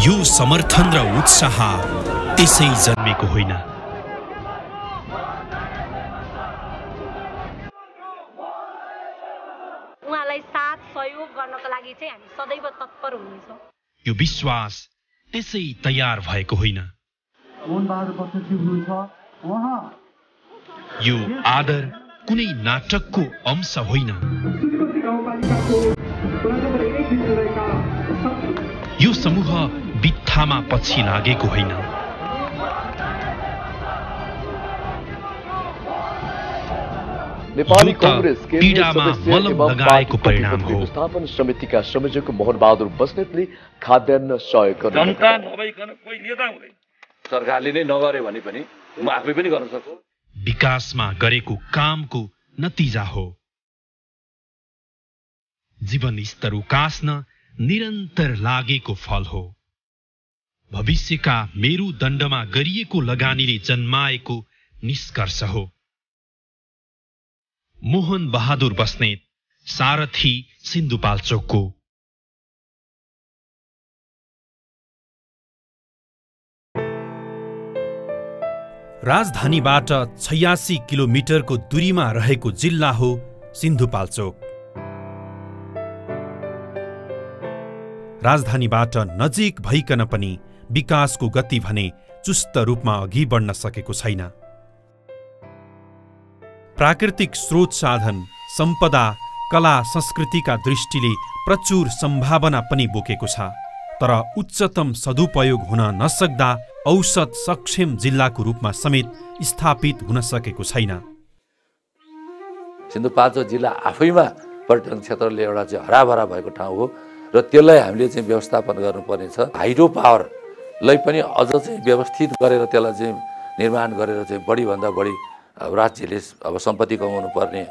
यो समर्थन र उत्साह त्यसै जन्मेको होइन। उहाँलाई साथ सहयोग गर्नको लागि चाहिँ हामी सदैव तत्पर हुनेछौँ। यो विश्वास त्यसै तयार भएको होइन। यो आदर कुनै नाटकको अंश होइन। यो समूह बित्थामा पछि लागेको होइन। नेपाली काङ्ग्रेस पीडामा मलम लगाएको परिणाम हो। व्यवस्थापन समितिका संयोजक मोहन बहादुर बस्नेतले खाद्यान्न सहयोग गर्नु जनता नभइकन कोही नेता हुँदैन। सरकारले नै नगर्यो भने पनि म आफै पनि गर्न सक्छु। विकासमा गरेको कामको नतिजा हो। जीवन स्तर उकास्न निरन्तर लागेको फल हो। भविष्यका मेरुदण्डमा गरिएको लगानीले जन्माएको निष्कर्ष हो। मोहन बहादुर बस्नेत सारथी सिन्धुपाल्चोकको राजधानीबाट छयासी किलोमिटरको दूरीमा रहेको जिल्ला हो सिन्धुपाल्चोक राजधानीबाट नजिक भइकन पनि विकासको गति भने चुस्त रूपमा अघि बढ्न सकेको छैन। प्राकृतिक स्रोत साधन सम्पदा कला संस्कृतिका दृष्टिले प्रचुर सम्भावना पनि बोकेको छ। तर उच्चतम सदुपयोग हुन नसक्दा औसत सक्षम जिल्लाको रूपमा समेत स्थापित हुन सकेको छैन। सिन्धुपाल्चोक जिल्ला आफैमा पर्यटन क्षेत्रले एउटा चाहिँ हराभरा भएको ठाउँ हो। र त्यसलाई हामीले चाहिँ व्यवस्थापन गर्नुपर्ने छ। हाइड्रो पावरलाई पनि अझ चाहिँ व्यवस्थित गरेर त्यसलाई चाहिँ निर्माण गरेर चाहिँ बढीभन्दा बढी अब राज्यले अब सम्पत्ति कमाउनु पर्ने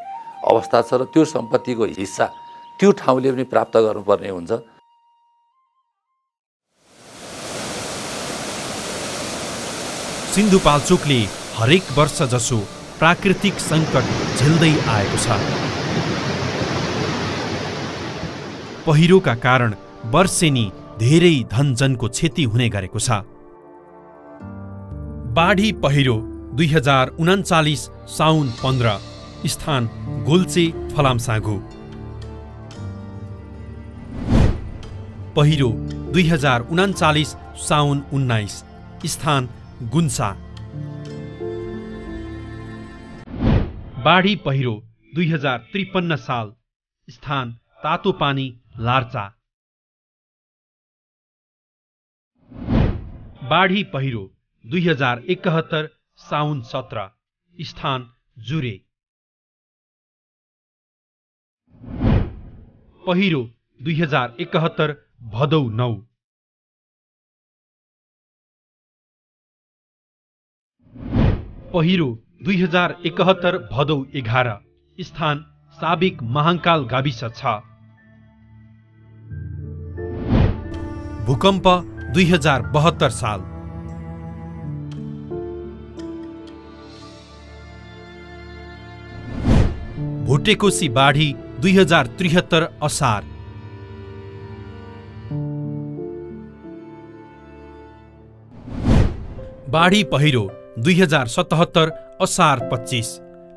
अवस्था छ र त्यो सम्पत्तिको हिस्सा त्यो ठाउँले पनि प्राप्त गर्नुपर्ने हुन्छ। सिन्धुपाल्चोकले हरेक वर्ष जसो प्राकृतिक सङ्कट झेल्दै आएको छ। पहिरोका कारण वर्षेनी धेरै धनजनको क्षति हुने गरेको छ। बाढी पहिरो दुई हजार उनाचालिस साउन पन्ध्र स्थान गोल्चे फलामसागु। पहिरो दुई हजार उनाचालिस साउन उन्नाइस स्थान गुन्सा। बाढी पहिरो दुई हजार त्रिपन्न साल स्थान तातो पानी लार्चा। बाढी पहिरो दुई हजार एकहत्तर साउन सत्र स्थान जुरे। पहिरो दुई हजार एकहत्तर भदौ नौ। पहिरो दुई हजार एकहत्तर भदौ एघार स्थान साबिक महाङ्काल गाविस छ। भूकम्प दुई हजार बहत्तर साल। भुटेकोसी बाढी दुई हजार त्रिहत्तर असार। बाढी पहिरो दुई हजार सतहत्तर असार पच्चिस।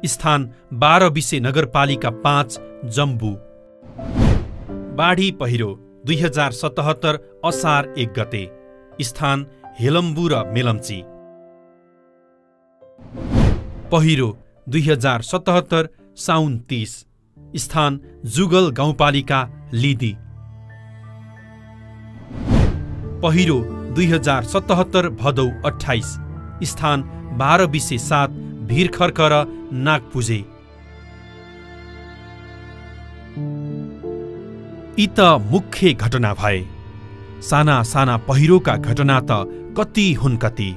स्थान बाह्र बिसे नगरपालिका पाँच जम्बू। बाढी पहिरो दुई हजार सतहत्तर असार एक गते। स्थान हेलम्बु र मेलम्ची। पहिरो दुई हजार सतहत्तर साउन तिस। स्थान जुगल गाउँपालिका लिदी। पहिरो दुई हजार सतहत्तर भदौ अठाइस स्थान बाह्र बिसे सात भिरखर्क र नागपुजे। यी त मुख्य घटना भए। साना साना पहिरोका घटना त कति हुन् कति।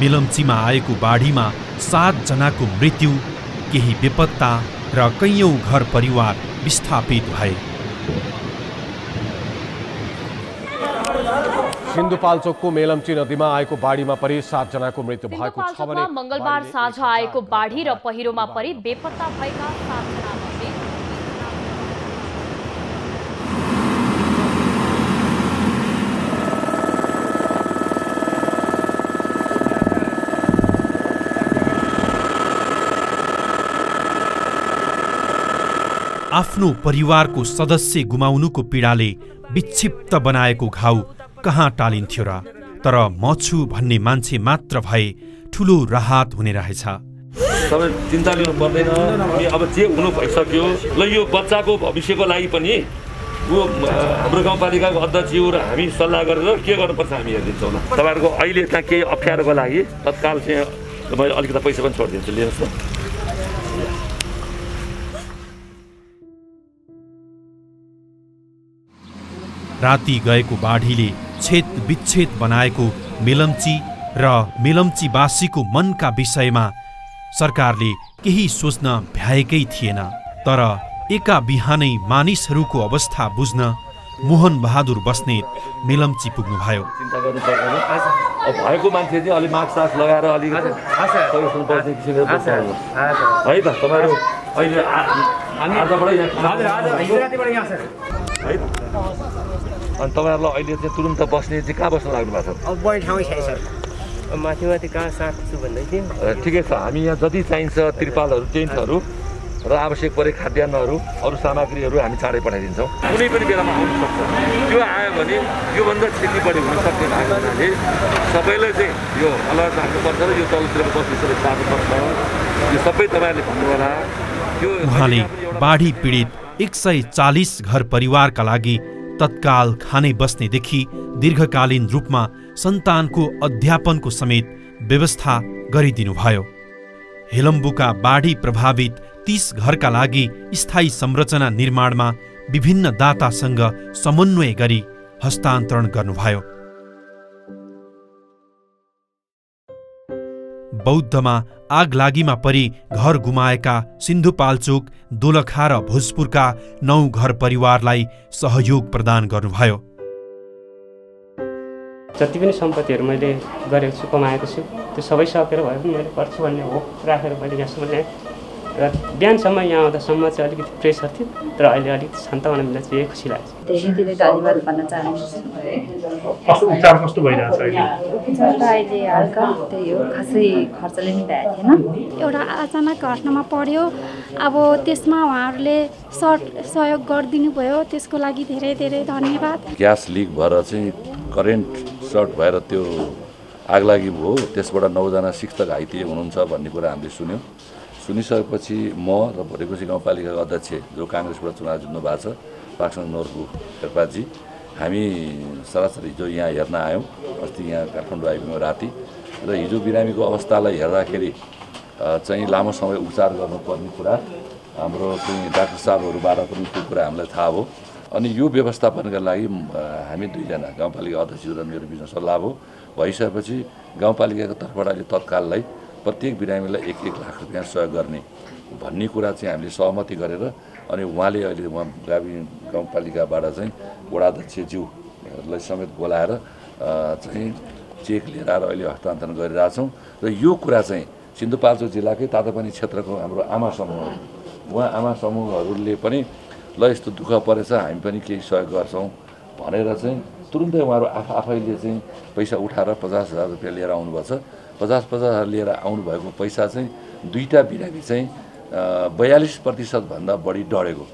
मिलम्चीमा आएको बाढीमा सातजनाको मृत्यु केही बेपत्ता र कैयौँ घर परिवार विस्थापित भए। सिन्धुपाल्चोकको मेलम्ची नदीमा आएको बाढीमा परि सातजनाको मृत्यु भएको छ भने मङ्गलबार साँझ आएको बाढी र पहिरोमा परि बेपत्ता भएका सातजना आफ्नो परिवारको सदस्य गुमाउनुको पीडाले विक्षिप्त बनाएको घाउ कहाँ टालिन्थ्यो र? तर म छु भन्ने मान्छे मात्र भए ठुलो राहत हुने रहेछ। तपाईँ चिन्ता लिनु पर्दैन। अब जे हुनु भइसक्यो ल यो बच्चाको भविष्यको लागि पनि ऊ हाम्रो गाउँपालिकाको अध्यक्षज्यू र हामी सल्लाह गरेर के गर्नुपर्छ हामी हेरिदिन्छौँ तपाईँहरूको अहिले त्यहाँ केही अप्ठ्यारोको लागि तत्काल चाहिँ मैले अलिकति पैसा पनि छोडिदिन्छु। लिनुहोस् न। राति गएको बाढीले छेद विच्छेद बनाएको मेलम्ची र मेलम्चीवासीको मनका विषयमा सरकारले केही सोच्न भ्याएकै थिएन। तर एका बिहानै मानिसहरूको अवस्था बुझ्न मोहन बहादुर बस्नेत मेलम्ची पुग्नुभयो। है त तपाईँहरू अहिले आ- आजबाट यहाँ है त अनि तपाईँहरूलाई अहिले चाहिँ तुरुन्त बस्ने चाहिँ कहाँ बस्नु लाग्नु भएको छ? अब बढी ठाउँ छैन सर अब माथि माथि कहाँ साट्छु भन्दै थियो। ठिकै छ हामी यहाँ जति चाहिन्छ त्रिपालहरू टेन्टहरू र आवश्यक परे खाद्यान्नहरू अरू सामग्रीहरू हामी चाँडै पठाइदिन्छौँ। कुनै पनि बेलामा आउनु सक्छ। त्यो आयो भने योभन्दा क्षति बढी हुन सक्ने भएको हुनाले सबैलाई चाहिँ यो अलर्ट राख्नुपर्छ र यो तलतिरको बस्तीसहरू सार्नुपर्छ यो सबै तपाईँहरूले भन्नु होला यो उहाँले बाढी पीडित एक सय चालिस घर परिवारका लागि तत्काल खाने बस्नेदेखि दीर्घकालीन रूपमा सन्तानको अध्यापनको समेत व्यवस्था गरिदिनुभयो। हेलम्बुका बाढी प्रभावित तीस घरका लागि स्थायी संरचना निर्माणमा विभिन्न दातासँग समन्वय गरी हस्तान्तरण गर्नुभयो। बौद्धमा आगलागीमा परि घर गुमाएका सिन्धुपाल्चोक दोलखा र भोजपुरका नौ घर परिवारलाई सहयोग प्रदान गर्नुभयो। जति पनि सम्पत्तिहरू मैले गरेको छु कमाएको छु त्यो सबै सकेर भए पनि मैले गर्छु भन्ने हो राखेर मैले यहाँसम्म ल्याएँ र बिहानसम्म यहाँ आउँदासम्म चाहिँ अलिकति प्रेसर थियो तर अहिले अलिक सान्तवना मिल्दा चाहिँ यही खुसी लाग्छ। धेरै धेरै धन्यवाद भन्न चाहन्छु। कस्तो उपचार कस्तो भइरहेछ अहिले? उपचार त अहिले हल्का त्यही हो खासै खर्चले नि भएको थिएन। एउटा अचानक घटनामा पर्यो अब त्यसमा उहाँहरूले सट सहयोग गरिदिनु भयो त्यसको लागि धेरै धेरै धन्यवाद। ग्यास लिक भएर चाहिँ करेन्ट सर्ट भएर त्यो आगलागी भयो। त्यसबाट नौजना शिक्षक घाइते हुनुहुन्छ भन्ने कुरा हामीले सुन्यौँ। सुनिसकेपछि म र भोटेकोसी गाउँपालिकाको अध्यक्ष जो काङ्ग्रेसबाट चुनाव जित्नु भएको छ पाक्सङ नोरको शेर्पाजी हामी सरासर हिजो यहाँ हेर्न आयौँ अस्ति यहाँ काठमाडौँ आइपुग्यौँ राति र हिजो बिरामीको अवस्थालाई हेर्दाखेरि चाहिँ लामो समय उपचार गर्नुपर्ने कुरा हाम्रो चाहिँ डाक्टर साहबहरूबाट पनि त्यो कुरा हामीलाई थाहा हो अनि यो व्यवस्थापनका लागि हामी दुईजना गाउँपालिका अध्यक्ष र मेरो बिचमा सल्लाह भयो। भइसकेपछि गाउँपालिकाको तर्फबाट अहिले तत्काललाई प्रत्येक बिरामीलाई एक एक लाख रुपियाँ सहयोग गर्ने भन्ने कुरा चाहिँ हामीले सहमति गरेर अनि उहाँले अहिले उहाँ गावि गाउँपालिकाबाट चाहिँ वडाध्यक्षज्यूलाई समेत बोलाएर चाहिँ चेक लिएर आएर अहिले हस्तान्तरण गरिरहेछौँ र यो कुरा चाहिँ सिन्धुपाल्चोक जिल्लाकै तातापानी क्षेत्रको हाम्रो आमा समूह उहाँ आमा समूहहरूले पनि ल यस्तो दुःख परेछ हामी पनि केही सहयोग गर्छौँ भनेर चाहिँ तुरुन्तै उहाँहरू आफ आफैले चाहिँ पैसा उठाएर पचास हजार रुपियाँ लिएर आउनुभएको छ। पचास पचास हजार लिएर आउनुभएको पैसा चाहिँ दुईवटा बिरामी चाहिँ बयालिस प्रतिशतभन्दा बढी डढेको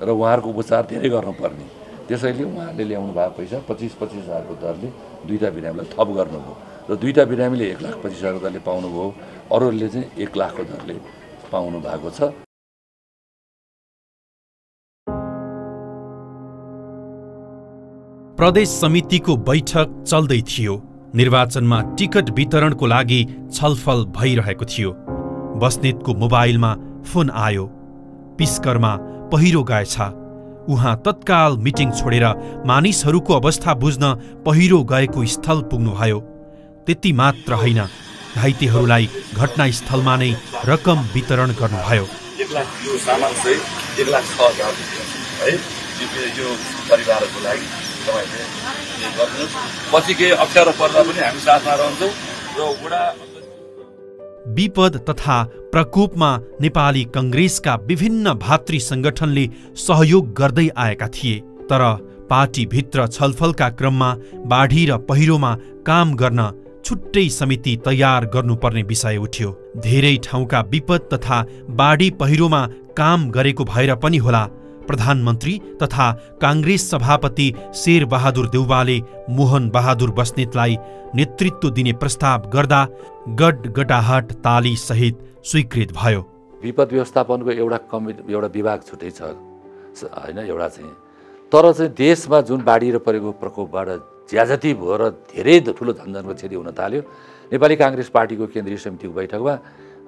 र उहाँहरूको उपचार धेरै गर्नुपर्ने। त्यसैले उहाँहरूले ल्याउनु भएको पैसा पच्चिस पच्चिस हजारको दरले दुईवटा बिरामीलाई थप गर्नुभयो र दुईवटा बिरामीले एक लाख पच्चिस हजार दरले पाउनुभयो। अरूहरूले चाहिँ एक लाखको दरले पाउनु भएको छ। प्रदेश समितिको बैठक चल्दै थियो। निर्वाचनमा टिकट वितरणको लागि छलफल भइरहेको थियो। बस्नेतको मोबाइलमा फोन आयो। पिस्करमा पहिरो गएछ। उहाँ तत्काल मिटिङ छोडेर मानिसहरूको अवस्था बुझ्न पहिरो गएको स्थल पुग्नुभयो। त्यति मात्र होइन घाइतेहरूलाई घटनास्थलमा नै रकम वितरण गर्नुभयो। है यो परिवारहरूको लागि पछि केही अप्ठ्यारो पर्दा पनि हामी साथमा रहन्छौँ र वडा विपद तथा प्रकोपमा नेपाली कङ्ग्रेसका विभिन्न भातृ सङ्गठनले सहयोग गर्दै आएका थिए तर पार्टीभित्र छलफलका क्रममा बाढी र पहिरोमा काम गर्न छुट्टै समिति तयार गर्नुपर्ने विषय उठ्यो। धेरै ठाउँका विपद तथा बाढी पहिरोमा काम गरेको भएर पनि होला प्रधानमन्त्री तथा काङ्ग्रेस सभापति शेर बहादुर देउवाले मोहन बहादुर बस्नेतलाई नेतृत्व दिने प्रस्ताव गर्दा गड गटाहट ताली सहित स्वीकृत भयो। विपद व्यवस्थापनको एउटा कमिटी एउटा विभाग छुट्टै छ होइन एउटा चाहिँ। तर चाहिँ देशमा जुन बाढी र परेको प्रकोपबाट ज्याजती भयो र धेरै ठुलो धनजनको क्षति हुन थाल्यो नेपाली काङ्ग्रेस पार्टीको केन्द्रीय समितिको बैठकमा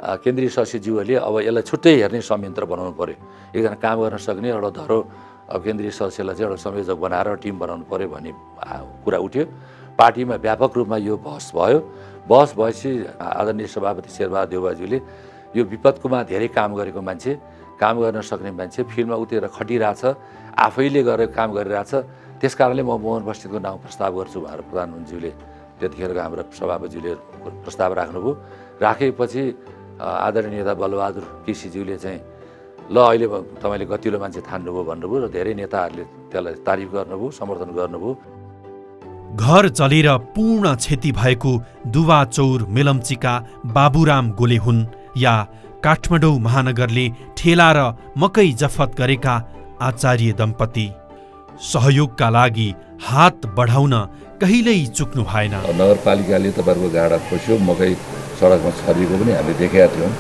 केन्द्रीय सदस्यज्यूहरूले अब यसलाई छुट्टै हेर्ने संयन्त्र बनाउनु पर्यो। एकजना काम गर्न सक्ने एउटा धरो अब केन्द्रीय सदस्यलाई चाहिँ एउटा संयोजक बनाएर टिम बनाउनु पर्यो भन्ने कुरा उठ्यो। पार्टीमा व्यापक रूपमा यो बहस भयो। बहस भएपछि आदरणीय सभापति शेरबहादुर देउबाज्यूले यो विपदकोमा धेरै काम गरेको मान्छे काम गर्न सक्ने मान्छे फिल्डमा उत्रेर खटिरहेछ आफैले गरेर काम गरिरहेछ। त्यस कारणले म मोहन बस्नेतको नाउँ प्रस्ताव गर्छु भनेर प्रधानमन्त्रीज्यूले त्यतिखेरको हाम्रो सभापतिज्यूले प्रस्ताव राख्नुभयो। राखेपछि आदरणीय नेता बलबहादुर केसीज्यूले चाहिँ ल अहिले तपाईँले गतिलो मान्छे ठान्नुभयो भन्नुभयो र धेरै नेताहरूले त्यसलाई तारिफ गर्नुभयो समर्थन गर्नुभयो। घर जलेर पूर्ण क्षति भएको दुवाचौर मेलम्चीका बाबुराम गोले हुन् या काठमाडौँ महानगरले ठेला र मकै जफत गरेका आचार्य दम्पति। सहयोगका लागि हात बढाउन कहिल्यै चुक्नु भएन। नगरपालिकाले तपाईँहरूको गाडा खोस्यो मकै सडकमा छरिएको पनि हामीले देखेका थियौँ।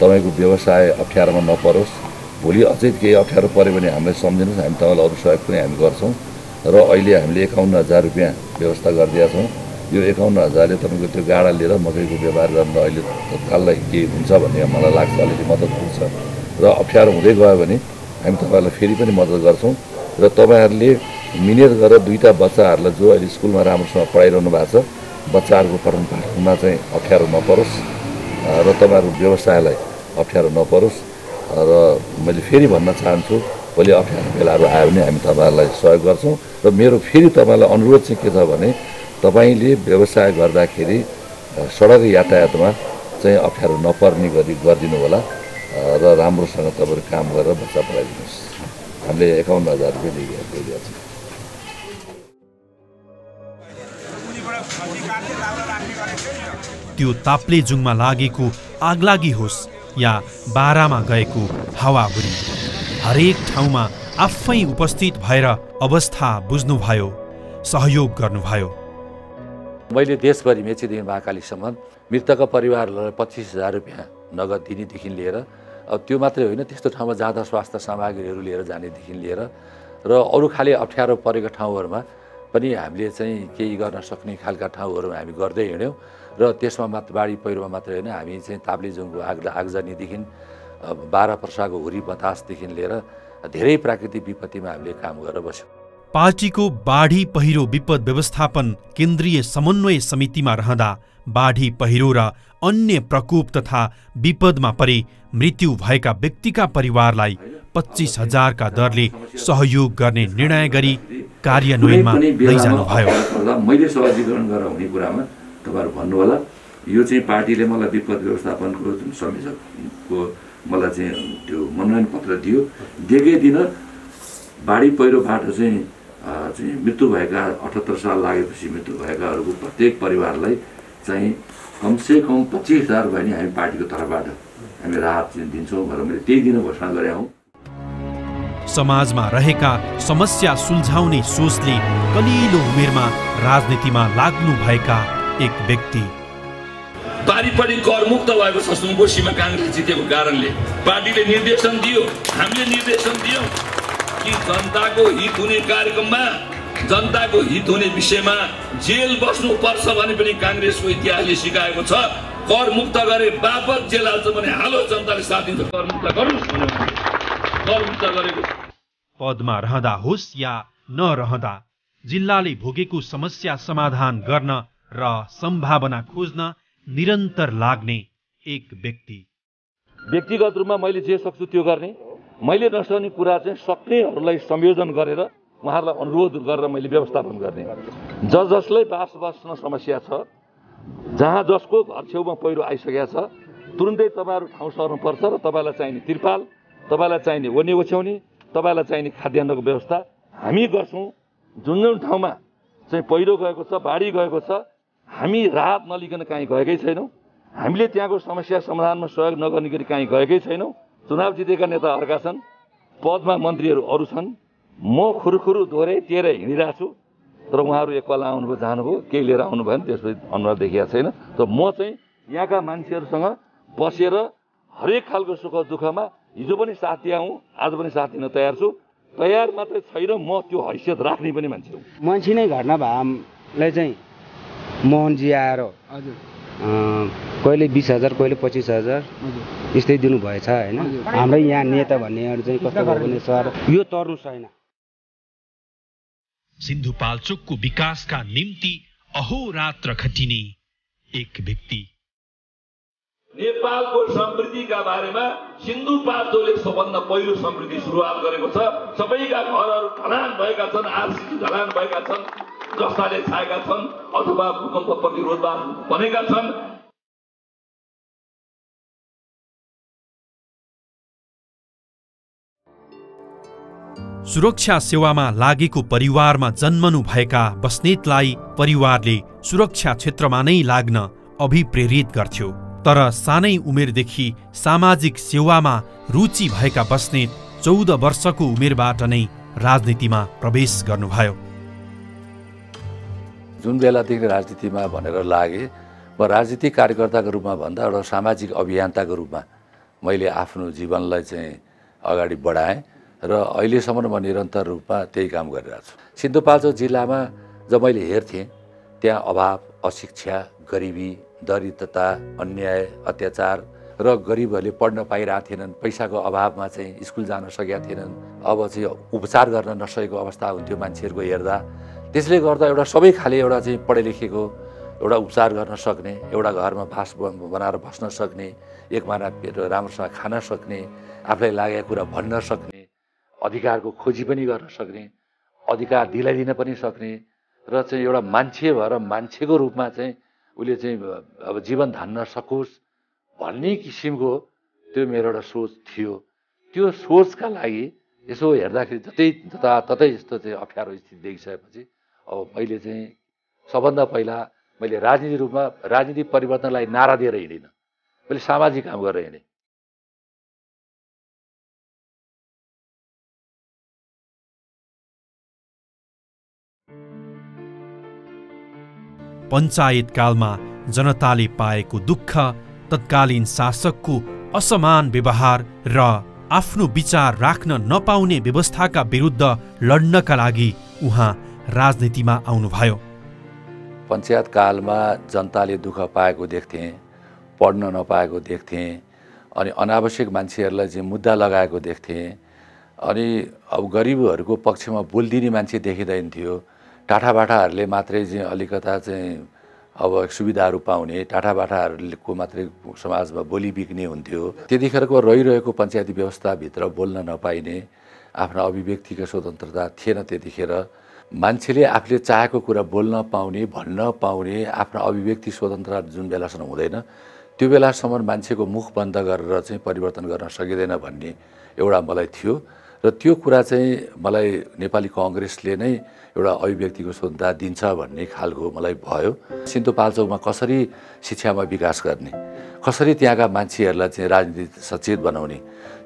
तपाईँको व्यवसाय अप्ठ्यारोमा नपरोस्। भोलि अझै केही अप्ठ्यारो पऱ्यो भने हामीलाई सम्झिनुहोस्। हामी तपाईँलाई अरू सहयोग पनि हामी गर्छौँ। र अहिले हामीले एकाउन्न हजार रुपियाँ व्यवस्था गरिदिएका छौँ। यो एकाउन्न हजारले तपाईँको त्यो गाडा लिएर मकैको व्यापार गर्न अहिले तत्काललाई केही हुन्छ भन्ने मलाई लाग्छ अलिकति मद्दत पुग्छ र अप्ठ्यारो हुँदै गयो भने हामी तपाईँहरूलाई फेरि पनि मद्दत गर्छौँ। र तपाईँहरूले मिहिनेत गरेर दुईवटा बच्चाहरूलाई जो अहिले स्कुलमा राम्रोसँग पढाइरहनु भएको छ बच्चाहरूको पाठनमा चाहिँ अप्ठ्यारो नपरोस् र तपाईँहरूको व्यवसायलाई अप्ठ्यारो नपरोस् र मैले फेरि भन्न चाहन्छु भोलि अप्ठ्यारो बेलाहरू आयो भने हामी तपाईँहरूलाई सहयोग गर्छौँ र मेरो फेरि तपाईँलाई अनुरोध चाहिँ के छ भने तपाईँले व्यवसाय गर्दाखेरि सडक यातायातमा चाहिँ अप्ठ्यारो नपर्ने गरी गरिदिनु होला र राम्रोसँग तपाईँहरू काम गरेर बच्चा पढाइदिनुहोस्। हामीले एकाउन्न हजार रुपियाँ दिएको त्यो ताप्लेजुङमा लागेको आगलागी होस् या बारामा गएको हावाहुरी हरेक ठाउँमा आफै उपस्थित भएर अवस्था बुझ्नुभयो सहयोग गर्नुभयो। मैले देशभरि मेचीदेखि महाकालीसम्म मृतकका परिवारहरूलाई पच्चिस हजार रुपियाँ नगद दिनेदेखि लिएर अब त्यो मात्रै होइन त्यस्तो ठाउँमा जाँदा स्वास्थ्य सामग्रीहरू लिएर जानेदेखि लिएर र अरू खाले अप्ठ्यारो परेको ठाउँहरूमा पनि हामीले चाहिँ केही गर्न सक्ने खालका ठाउँहरू हामी गर्दै हिँड्यौँ। र त्यसमा मात्र बाढी पहिरोमा मात्रै होइन हामी चाहिँ ताप्लेजुङको आग आगजनीदेखि बाह्र पर्साको हुरी बतासदेखि लिएर धेरै प्राकृतिक विपत्तिमा हामीले काम गरेर बस्यौँ। पार्टीको बाढी पहिरो विपद व्यवस्थापन केन्द्रीय समन्वय समितिमा रहँदा बाढी पहिरो र अन्य प्रकोप तथा विपदमा परे मृत्यु भएका व्यक्तिका परिवारलाई पच्चिस हजारका दरले सहयोग गर्ने निर्णय गरी कार्यान्वयनमा लैजानुभयो। तपाईँहरू भन्नु होला यो चाहिँ पार्टीले मलाई विपद व्यवस्थापनको जुन संयोजकको मलाई चाहिँ त्यो मनोनयन पत्र दियो। दिएकै दिन बाढी पहिरोबाट चाहिँ चाहिँ मृत्यु भएका अठहत्तर साल लागेपछि मृत्यु भएकाहरूको प्रत्येक परिवारलाई चाहिँ कमसे कम पच्चिस हजार भयो भने हामी पार्टीको तर्फबाट हामी राहत चाहिँ दिन्छौँ भनेर मैले त्यही दिन घोषणा गरेँ हौँ। समाजमा रहेका समस्या सुल्झाउने सोचले कलिलो उमेरमा राजनीतिमा लाग्नुभएका एक व्यक्ति। पारिपरि करमुक्त भएको छ सुनकोसीमा काङ्ग्रेस जितेको कारणले पार्टीले निर्देशन दियो हामीले निर्देशन दियौँ कि जनताको हित हुने कार्यक्रममा जनताको हित हुने विषयमा जेल बस्नु पर्छ भने पनि काङ्ग्रेसको इतिहासले सिकाएको छ। कर मुक्त गरे बापत जेल हाल्छ भने हालो जनताले साथ दिन्छ। कर मुक्त गर्नुहोस्। कर मुक्त गरेको। पदमा रहँदा होस् या नरहँदा जिल्लाले भोगेको समस्या समाधान गर्न र सम्भावना खोज्न निरन्तर लाग्ने एक व्यक्ति। व्यक्तिगत रूपमा मैले जे सक्छु त्यो गर्ने। मैले नसक्ने कुरा चाहिँ सक्नेहरूलाई संयोजन गरेर उहाँहरूलाई अनुरोध गरेर मैले व्यवस्थापन गर्ने। जस जसलाई बास बस्न समस्या छ जहाँ जसको घर छेउमा पहिरो आइसकेको छ तुरुन्तै तपाईँहरू ठाउँ सर्नुपर्छ र तपाईँलाई चाहिने तिरपाल तपाईँलाई चाहिने ओर्ने ओछ्याउने तपाईँलाई चाहिने खाद्यान्नको व्यवस्था हामी गर्छौँ। जुन जुन ठाउँमा चाहिँ पहिरो गएको छ बाढी गएको छ हामी राहत नलिकन काहीँ गएकै छैनौँ। हामीले त्यहाँको समस्या समाधानमा सहयोग नगर्ने गरी काहीँ गएकै छैनौँ। चुनाव जितेका नेता अर्का छन् पदमा मन्त्रीहरू अरू छन्। म खुरुखुरु दोहोऱ्याइ तेह्र हिँडिरहेको छु। तर उहाँहरू एकपाला आउनुभयो जानुभयो केही लिएर आउनु भएन त्यसपछि अनुहार देखिएको छैन। त म चाहिँ यहाँका मान्छेहरूसँग बसेर हरेक खालको सुख दुःखमा हिजो पनि साथ दिएँ आज पनि साथ दिन तयार छु। तयार मात्रै छैन म त्यो हैसियत राख्ने पनि मान्छे हो। मान्छे नै घटना भएलाई चाहिँ मोहनजी आएर कहिले बिस हजार कहिले पच्चिस हजार यस्तै दिनुभएछ होइन? हाम्रै यहाँ नेता भन्नेहरू चाहिँ कस्तो भयो भने सर यो तर्नु छैन। सिन्धुपाल्चोकको विकासका निम्ति अहोरात्र खटिने एक व्यक्ति। नेपालको समृद्धिका बारेमा सिन्धुपाल्चोकले सबभन्दा पहिलो समृद्धि सुरुवात गरेको छ। सबैका घरहरू ढलान भएका छन् आरसिसी ढलान भएका छन्। जस्ताले छाएका छन् अथवा भूकम्प प्रतिरोधमा बनेका छन्। सुरक्षा सेवामा लागेको परिवारमा जन्मनु भएका बस्नेतलाई परिवारले सुरक्षा क्षेत्रमा नै लाग्न अभिप्रेरित गर्थ्यो। तर सानै उमेरदेखि सामाजिक सेवामा रुचि भएका बस्नेत चौध वर्षको उमेरबाट नै राजनीतिमा प्रवेश गर्नुभयो। जुन बेलादेखि राजनीतिमा भनेर लागे म राजनीतिक कार्यकर्ताको रूपमा भन्दा एउटा सामाजिक अभियन्ताको रूपमा मैले आफ्नो जीवनलाई चाहिँ अगाडि बढाएँ र अहिलेसम्म म निरन्तर रूपमा त्यही काम गरिरहेको छु। सिन्धुपाल्चोक जिल्लामा जब मैले हेर्थेँ त्यहाँ अभाव अशिक्षा गरिबी दरिद्रता अन्याय अत्याचार र गरिबहरूले पढ्न पाइरहेको थिएनन् पैसाको अभावमा चाहिँ स्कुल जान सकेका थिएनन् अब चाहिँ उपचार गर्न नसकेको अवस्था हुन्थ्यो मान्छेहरूको हेर्दा। त्यसले गर्दा एउटा सबै खाले एउटा चाहिँ पढे लेखेको एउटा उपचार गर्न सक्ने एउटा घरमा बास बनाएर बस्न सक्ने एक माना राम्रोसँग खान सक्ने आफूलाई लागेको कुरा भन्न सक्ने अधिकारको खोजी पनि गर्न सक्ने अधिकार दिलाइदिन पनि सक्ने र चाहिँ एउटा मान्छे भएर मान्छेको रूपमा चाहिँ उसले चाहिँ अब जीवन धान्न सकोस् भन्ने किसिमको त्यो मेरो एउटा सोच थियो। त्यो सोचका लागि यसो हेर्दाखेरि जतै जताततै यस्तो चाहिँ अप्ठ्यारो स्थिति देखिसकेपछि अब मैले चाहिँ सबभन्दा पहिला मैले राजनीति रूपमा राजनीति परिवर्तनलाई नारा दिएर हिँडिनँ। मैले सामाजिक काम गरेर हिँडेँ। पञ्चायतकालमा जनताले पाएको दुःख तत्कालीन शासकको असमान व्यवहार र आफ्नो विचार राख्न नपाउने व्यवस्थाका विरुद्ध लड्नका लागि उहाँ राजनीतिमा आउनुभयो। पञ्चायतकालमा जनताले दुःख पाएको देख्थेँ पढ्न नपाएको देख्थेँ अनि अनावश्यक मान्छेहरूलाई चाहिँ मुद्दा लगाएको देख्थेँ अनि अब गरिबहरूको पक्षमा बोलिदिने मान्छे देखिँदैन थियो। टाठाबाठाहरूले मात्रै चाहिँ अलिकता चाहिँ अब सुविधाहरू पाउने टाठाबाठाहरूको मात्रै समाजमा बोली बिग्ने हुन्थ्यो। त्यतिखेरको रहिरहेको पञ्चायती व्यवस्थाभित्र बोल्न नपाइने आफ्नो अभिव्यक्तिको स्वतन्त्रता थिएन त्यतिखेर। मान्छेले आफूले चाहेको कुरा बोल्न पाउने भन्न पाउने आफ्नो अभिव्यक्ति स्वतन्त्रता जुन बेलासम्म हुँदैन त्यो बेलासम्म मान्छेको मुख बन्द गरेर चाहिँ परिवर्तन गर्न सकिँदैन भन्ने एउटा मलाई थियो। र त्यो कुरा चाहिँ मलाई नेपाली कङ्ग्रेसले नै एउटा अभिव्यक्तिको स्वतन्त्रता दिन्छ भन्ने खालको मलाई भयो। सिन्धुपाल्चोकमा कसरी शिक्षामा विकास गर्ने कसरी त्यहाँका मान्छेहरूलाई चाहिँ राजनीति सचेत बनाउने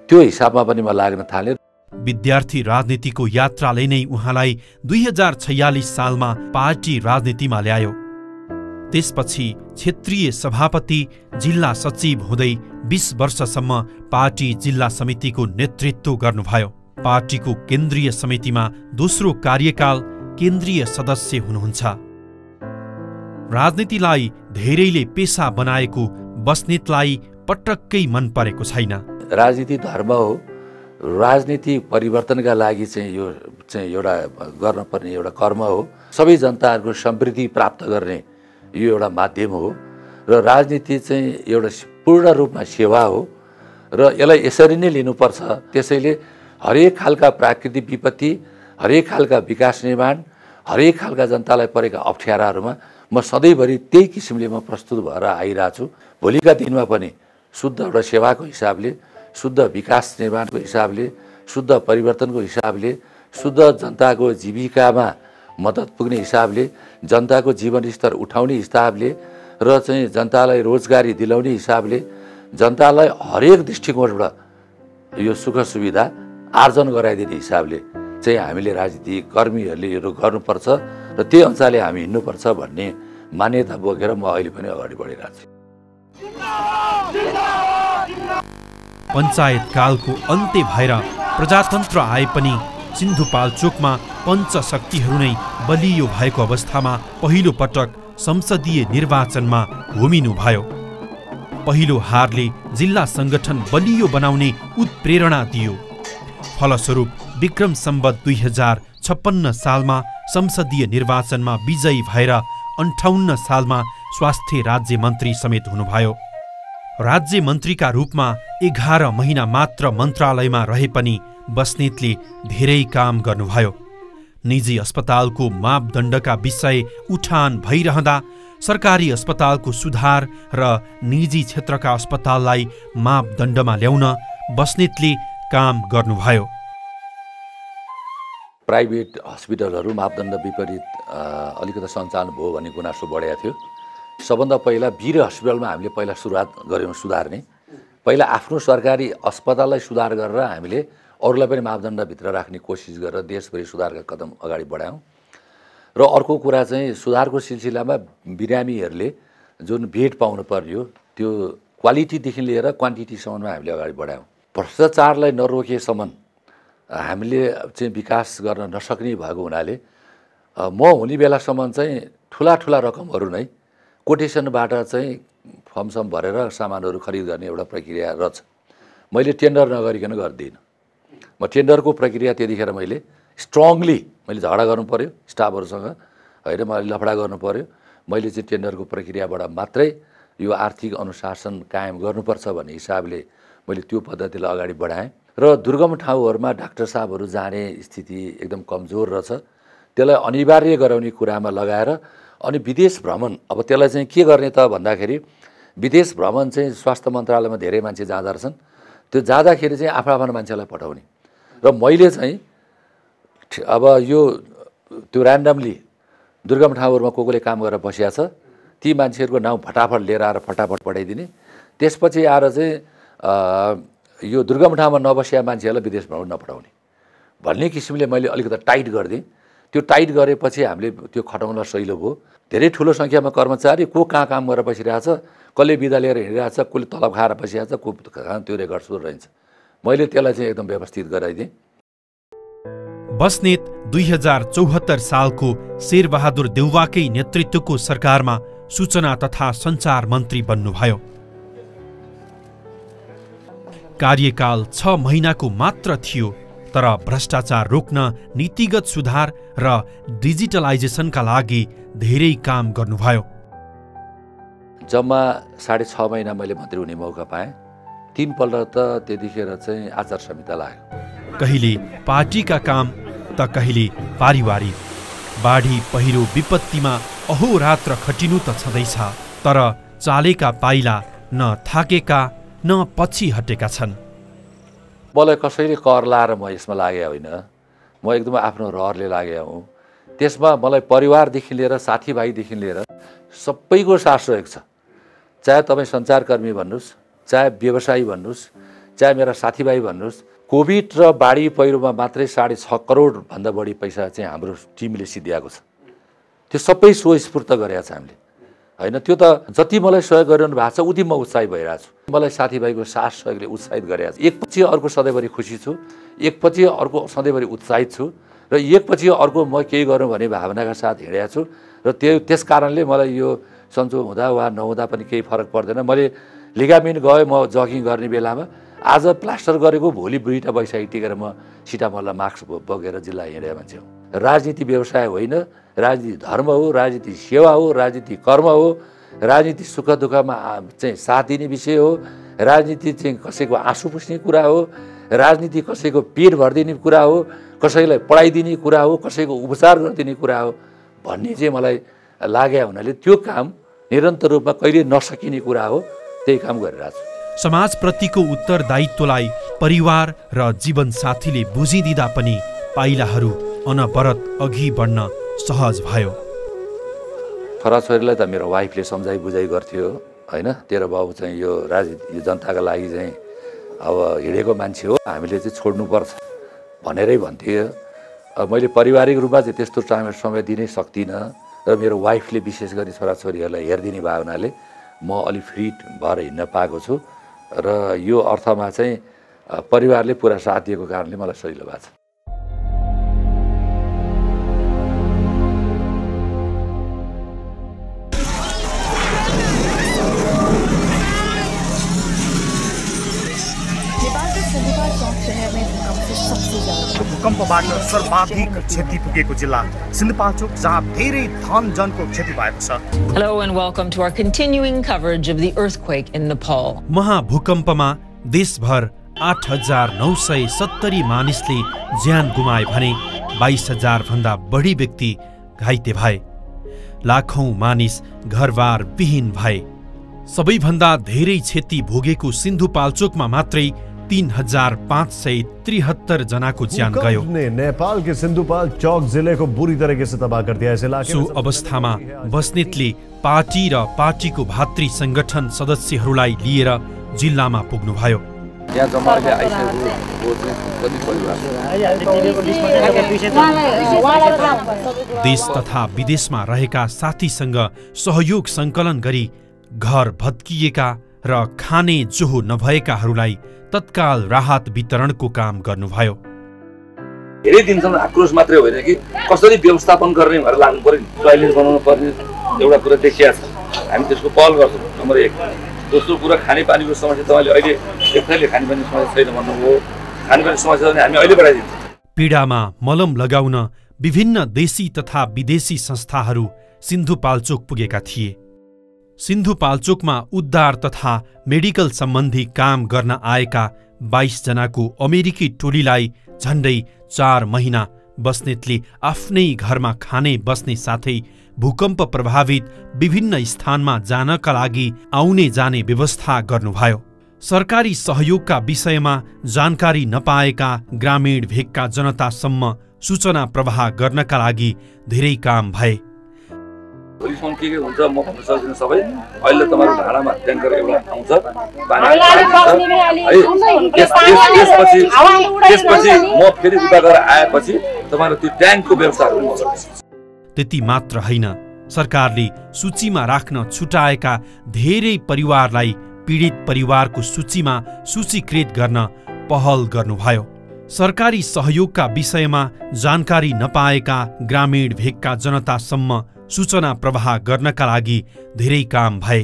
त्यो हिसाबमा पनि म लाग्न थालेँ। विद्यार्थी राजनीतिको यात्राले नै उहाँलाई दुई हजार छयालिस सालमा पार्टी राजनीतिमा ल्यायो। त्यसपछि क्षेत्रीय सभापति जिल्ला सचिव हुँदै बिस वर्षसम्म पार्टी जिल्ला समितिको नेतृत्व गर्नुभयो। पार्टीको केन्द्रीय समितिमा दोस्रो कार्यकाल केन्द्रीय सदस्य हुनुहुन्छ। राजनीतिलाई धेरैले पेसा बनाएको बस्नेतलाई पटक्कै मन परेको छैन। राजनीति धर्म हो। राजनीति परिवर्तनका लागि चाहिँ यो चाहिँ एउटा गर्नुपर्ने एउटा कर्म हो। सबै जनताहरूको समृद्धि प्राप्त गर्ने यो एउटा माध्यम हो र राजनीति चाहिँ एउटा पूर्ण रूपमा सेवा हो र यसलाई यसरी नै लिनुपर्छ। त्यसैले हरेक खालका प्राकृतिक विपत्ति हरेक खालका विकास निर्माण हरेक खालका जनतालाई परेका अप्ठ्याराहरूमा म सधैँभरि त्यही किसिमले म प्रस्तुत भएर आइरहेको छु भोलिका दिनमा पनि शुद्ध एउटा सेवाको हिसाबले शुद्ध विकास निर्माणको हिसाबले शुद्ध परिवर्तनको हिसाबले शुद्ध जनताको जीविकामा मद्दत पुग्ने हिसाबले जनताको जीवनस्तर उठाउने हिसाबले र चाहिँ जनतालाई रोजगारी दिलाउने हिसाबले जनतालाई हरेक दृष्टिकोणबाट यो सुख सुविधा आर्जन गराइदिने हिसाबले चाहिँ हामीले राजनीति कर्मीहरूले यो गर्नुपर्छ र त्यही अनुसारले हामी हिँड्नुपर्छ भन्ने मान्यता बोकेर म अहिले पनि अगाडि बढिरहेको छु। पञ्चायत कालको अन्त्य भएर प्रजातन्त्र आए पनि सिन्धुपाल्चोकमा पञ्चशक्तिहरू नै बलियो भएको अवस्थामा पहिलो पटक संसदीय निर्वाचनमा घुमिनुभयो पहिलो हारले जिल्ला सङ्गठन बलियो बनाउने उत्प्रेरणा दियो। फलस्वरूप विक्रम सम्बत दुई हजार छप्पन्न सालमा संसदीय निर्वाचनमा विजयी भएर अन्ठाउन्न सालमा स्वास्थ्य राज्य मन्त्री समेत हुनुभयो। राज्य मन्त्रीका रूपमा एघार महिना मात्र मन्त्रालयमा रहे पनि बस्नेतले धेरै काम गर्नुभयो। निजी अस्पतालको मापदण्डका विषय उठान भइरहँदा सरकारी अस्पतालको सुधार र निजी क्षेत्रका अस्पताललाई मापदण्डमा ल्याउन बस्नेतले काम गर्नुभयो। प्राइभेट हस्पिटलहरू मापदण्ड विपरीत अलिकति सञ्चालन भयो भन्ने गुनासो बढेको थियो। सबभन्दा पहिला वीर हस्पिटलमा हामीले पहिला सुरुवात गऱ्यौँ सुधार्ने। पहिला आफ्नो सरकारी अस्पताललाई सुधार गरेर हामीले अरूलाई पनि मापदण्डभित्र राख्ने कोसिस गरेर देशभरि सुधारका कदम अगाडि बढायौँ। र अर्को कुरा चाहिँ सुधारको सिलसिलामा बिरामीहरूले जुन बेड पाउनु पर्यो त्यो क्वालिटीदेखि लिएर क्वान्टिटीसम्ममा हामीले अगाडि बढायौँ। भ्रष्टाचारलाई नरोकेसम्म हामीले चाहिँ विकास गर्न नसक्ने भएको हुनाले म हुने बेलासम्म चाहिँ ठुला ठुला रकमहरू नै कोटेसनबाट चाहिँ फर्मसम भरेर सामानहरू खरिद गर्ने एउटा प्रक्रिया रहेछ मैले टेन्डर नगरिकन गर्दिनँ। म टेन्डरको प्रक्रिया त्यतिखेर मैले स्ट्रङली मैले झगडा गर्नु पऱ्यो स्टाफहरूसँग होइन मैले लफडा गर्नु पऱ्यो मैले चाहिँ टेन्डरको प्रक्रियाबाट मात्रै यो आर्थिक अनुशासन कायम गर्नुपर्छ भन्ने हिसाबले मैले त्यो पद्धतिलाई अगाडि बढाएँ। र दुर्गम ठाउँहरूमा डाक्टर साहबहरू जाने स्थिति एकदम कमजोर रहेछ। त्यसलाई अनिवार्य गराउने कुरामा लगाएर अनि विदेश भ्रमण अब त्यसलाई चाहिँ के गर्ने त भन्दाखेरि विदेश भ्रमण चाहिँ स्वास्थ्य मन्त्रालयमा धेरै मान्छे जाँदो रहेछन्। त्यो जाँदाखेरि चाहिँ आफ्नो आफ्नो मान्छेलाई पठाउने। र मैले चाहिँ अब यो त्यो ऱ्यान्डमली दुर्गम ठाउँहरूमा को कोले काम गरेर बसिया छ ती मान्छेहरूको नाउँ फटाफट लिएर आएर फटाफट पठाइदिने। त्यसपछि आएर चाहिँ यो दुर्गम ठाउँमा नबसिया मान्छेहरूलाई विदेश भ्रमण नपठाउने। भन्ने किसिमले मैले अलिकति टाइट गरिदिएँ। त्यो टाइट गरेपछि हामीले त्यो खटाउन सहिलो भयो। धेरै ठुलो सङ्ख्यामा कर्मचारी को कहाँ काम गरेर बसिरहेछ कसले बिदा लिएर हिँडिरहेछ कसले तलब खाएर बसिरहेछ को त्यो रेकर्ड सुरु रहन्छ। मैले त्यसलाई चाहिँ एकदम व्यवस्थित गराइदिएँ। बस्नेत दुई हजार चौहत्तर सालको शेरबहादुर देउवाकै नेतृत्वको सरकारमा सूचना तथा सञ्चार मन्त्री बन्नुभयो। कार्यकाल छ महिनाको मात्र थियो तर भ्रष्टाचार रोक्न नीतिगत सुधार र डिजिटलाइजेसनका लागि धेरै काम गर्नुभयो। जम्मा साढे छ महिना मैले मन्त्री हुने मौका पाएँ। तिनपल्ट त त्यतिखेर चाहिँ आचार संहिता लाग्यो। कहिले पार्टीका काम त कहिले पारिवारिक। बाढी पहिरो विपत्तिमा अहोरात्र खटिनु त छँदैछ तर चालेका पाइला न थाकेका न पछि हटेका छन्। मलाई कसैले कर लाएर म यसमा लागेको होइन। म एकदमै आफ्नो रहरले लागेको हुँ। त्यसमा मलाई परिवारदेखि लिएर साथीभाइदेखि लिएर सबैको साथ सहयोग छ। चाहे तपाईँ सञ्चारकर्मी भन्नुहोस् चाहे व्यवसायी भन्नुहोस् चाहे मेरा साथीभाइ भन्नुहोस् कोभिड र बाढी पहिरोमा मात्रै साढे छ करोडभन्दा बढी पैसा चाहिँ हाम्रो टिमले सिद्ध्याएको छ। त्यो सबै स्वस्फूर्त गरेका छ हामीले। होइन त्यो त जति मलाई सहयोग गरिरहनु भएको छ उति म उत्साहित भइरहेको छु मलाई साथीभाइको साथ सहयोगले उत्साहित गरेको छ एकपछि अर्को सधैँभरि खुसी छु एकपछि अर्को सधैँभरि उत्साहित छु र एकपछि अर्को म केही गरौँ भन्ने भावनाका साथ हिँडेको छु र त्यो त्यस कारणले मलाई यो सन्चो हुँदा वा नहुँदा पनि केही फरक पर्दैन। मैले लिगामिन गएँ म जगिङ गर्ने बेलामा। आज प्लास्टर गरेको भोलि दुईवटा बैशाखी टिकेर म सिटामल्ला मास्क बोकेर जिल्ला हिँडेको मान्छे हो राजनीति व्यवसाय होइन राजनीति धर्म हो राजनीति सेवा हो राजनीति कर्म हो राजनीति सुख दुःखमा चाहिँ साथ दिने विषय हो राजनीति चाहिँ कसैको आँसु पुस्ने कुरा हो राजनीति कसैको पेट भरिदिने कुरा हो कसैलाई पढाइदिने कुरा हो कसैको उपचार गरिदिने कुरा हो भन्ने चाहिँ मलाई लाग्यो हुनाले त्यो काम निरन्तर रूपमा कहिले नसकिने कुरा हो त्यही काम गरिरहेको छु। समाजप्रतिको उत्तरदायित्वलाई परिवार र जीवनसाथीले बुझिदिँदा पनि पाइलाहरू अनवरत अघि बढ्न सहज भयो। छोराछोरीलाई त मेरो वाइफले सम्झाइ बुझाइ गर्थ्यो होइन? तेरो बाबु चाहिँ यो राजनीति यो जनताको लागि चाहिँ अब हिँडेको मान्छे हो हामीले चाहिँ छोड्नुपर्छ भनेरै भन्थ्यो। अब मैले पारिवारिक रूपमा चाहिँ त्यस्तो टाइम समय दिनै सक्दिनँ र मेरो वाइफले विशेष गरी छोराछोरीहरूलाई हेरिदिने भयो हुनाले म अलिक फ्री भएर हिँड्न पाएको छु। र यो अर्थमा चाहिँ परिवारले पुरा साथ दिएको कारणले मलाई सजिलो भएको छ। भूकम्पबाट सर्वाधिक क्षति पुगेको जिल्ला सिन्धुपाल्चोक जहाँ धेरै धन जनको क्षति भएको छ। Hello and welcome to our continuing coverage of the earthquake in Nepal. महाभूकम्पमा देशभर आठ हजार नौ सय सत्तरी मानिसले ज्यान गुमाए भने बाइस हजार भन्दा बढी व्यक्ति घाइते भए। लाखौं मानिस घरबार विहीन भए। सबैभन्दा धेरै क्षति भोगेको सिन्धुपाल्चोकमा मात्रै तीन हजार पाँच सय त्रिहत्तर जनाको ज्यान गयो। ने नेपाल के सिंधुपाल चौक जिले को बुरी तरीके से तबाह कर दिया सो अवस्थामा बस्नेतले पार्टी र पार्टीको भातृ संगठन सदस्यहरूलाई लिएर जिल्लामा पुग्नुभयो। देश तथा विदेशमा रहेका साथीसँग सहयोग सङ्कलन गरी घर भत्किएका र खाने जोहो नभएकाहरूलाई तत्काल राहत वितरणको काम गर्नुभयो। धेरै दिनसम्म आक्रोश मात्रै होइन कि कसरी व्यवस्थापन गर्ने भनेर लाग्नु पर्यो नि? टोइलेट बनाउनु पर्ने एउटा कुरा देखिया छ। हामी त्यसको पहल गर्छौँ। नम्बर एक दोस्रो कुरा खानेपानीको समस्या तपाईँले अहिले एक थैले खानेपानी समस्या छैन भन्नुभयो। खानेपानी समस्या छ भने हामी अहिले बढाइदिन्छौँ। पीडामा मलम लगाउन विभिन्न देशी तथा विदेशी संस्थाहरू सिन्धुपाल्चोक पुगेका थिए। सिन्धुपाल्चोकमा उद्धार तथा मेडिकल सम्बन्धी काम गर्न आएका बाइस जनाको अमेरिकी टोलीलाई झन्डै चार महिना बस्नेतले आफ्नै घरमा खाने बस्ने साथै भूकम्प प्रभावित विभिन्न स्थानमा जानका लागि आउने जाने व्यवस्था गर्नुभयो। सरकारी सहयोगका विषयमा जानकारी नपाएका ग्रामीण भेगका जनतासम्म सूचना प्रवाह गर्नका लागि धेरै काम भए। भोलिसम्म के के हुन्छ म भन्न सक्दिनँ सबै अहिले तपाईँको भाँडामा ट्याङ्कर एउटा आउँछ त्यसपछि त्यसपछि म फेरि उता गएर आएपछि तपाईँहरू त्यो ट्याङ्कको व्यवस्थाहरू पनि त्यति मात्र होइन सरकारले सूचीमा राख्न छुटाएका धेरै परिवारलाई पीडित परिवारको सूचीमा सूचीकृत गर्न पहल गर्नुभयो सरकारी सहयोगका विषयमा जानकारी नपाएका ग्रामीण भेगका जनतासम्म सूचना प्रवाह गर्नका लागि धेरै काम भए।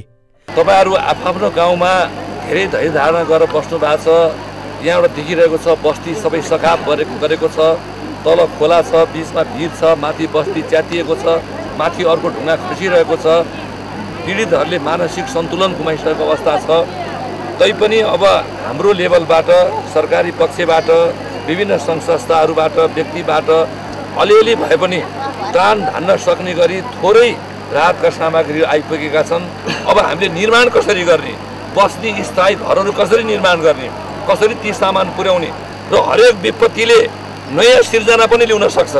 तपाईँहरू आफ्नो गाउँमा धेरै धैर्य धारणा गरेर बस्नु भएको छ। यहाँबाट देखिरहेको छ बस्ती सबै सकाप गरेको छ। तल खोला छ बिचमा भिर छ माथि बस्ती च्यातिएको छ माथि अर्को ढुङ्गा खसिरहेको छ। पीडितहरूले मानसिक सन्तुलन गुमाइसकेको अवस्था छ। तैपनि अब हाम्रो लेभलबाट सरकारी पक्षबाट विभिन्न सङ्घ संस्थाहरूबाट व्यक्तिबाट अलिअलि भए पनि त्राण धान्न सक्ने गरी थोरै राहतका सामग्रीहरू आइपुगेका छन्। अब हामीले निर्माण कसरी गर्ने? बस्ने स्थायी घरहरू कसरी निर्माण गर्ने? कसरी ती सामान पुर्याउने? र हरेक विपत्तिले नयाँ सिर्जना पनि ल्याउन सक्छ।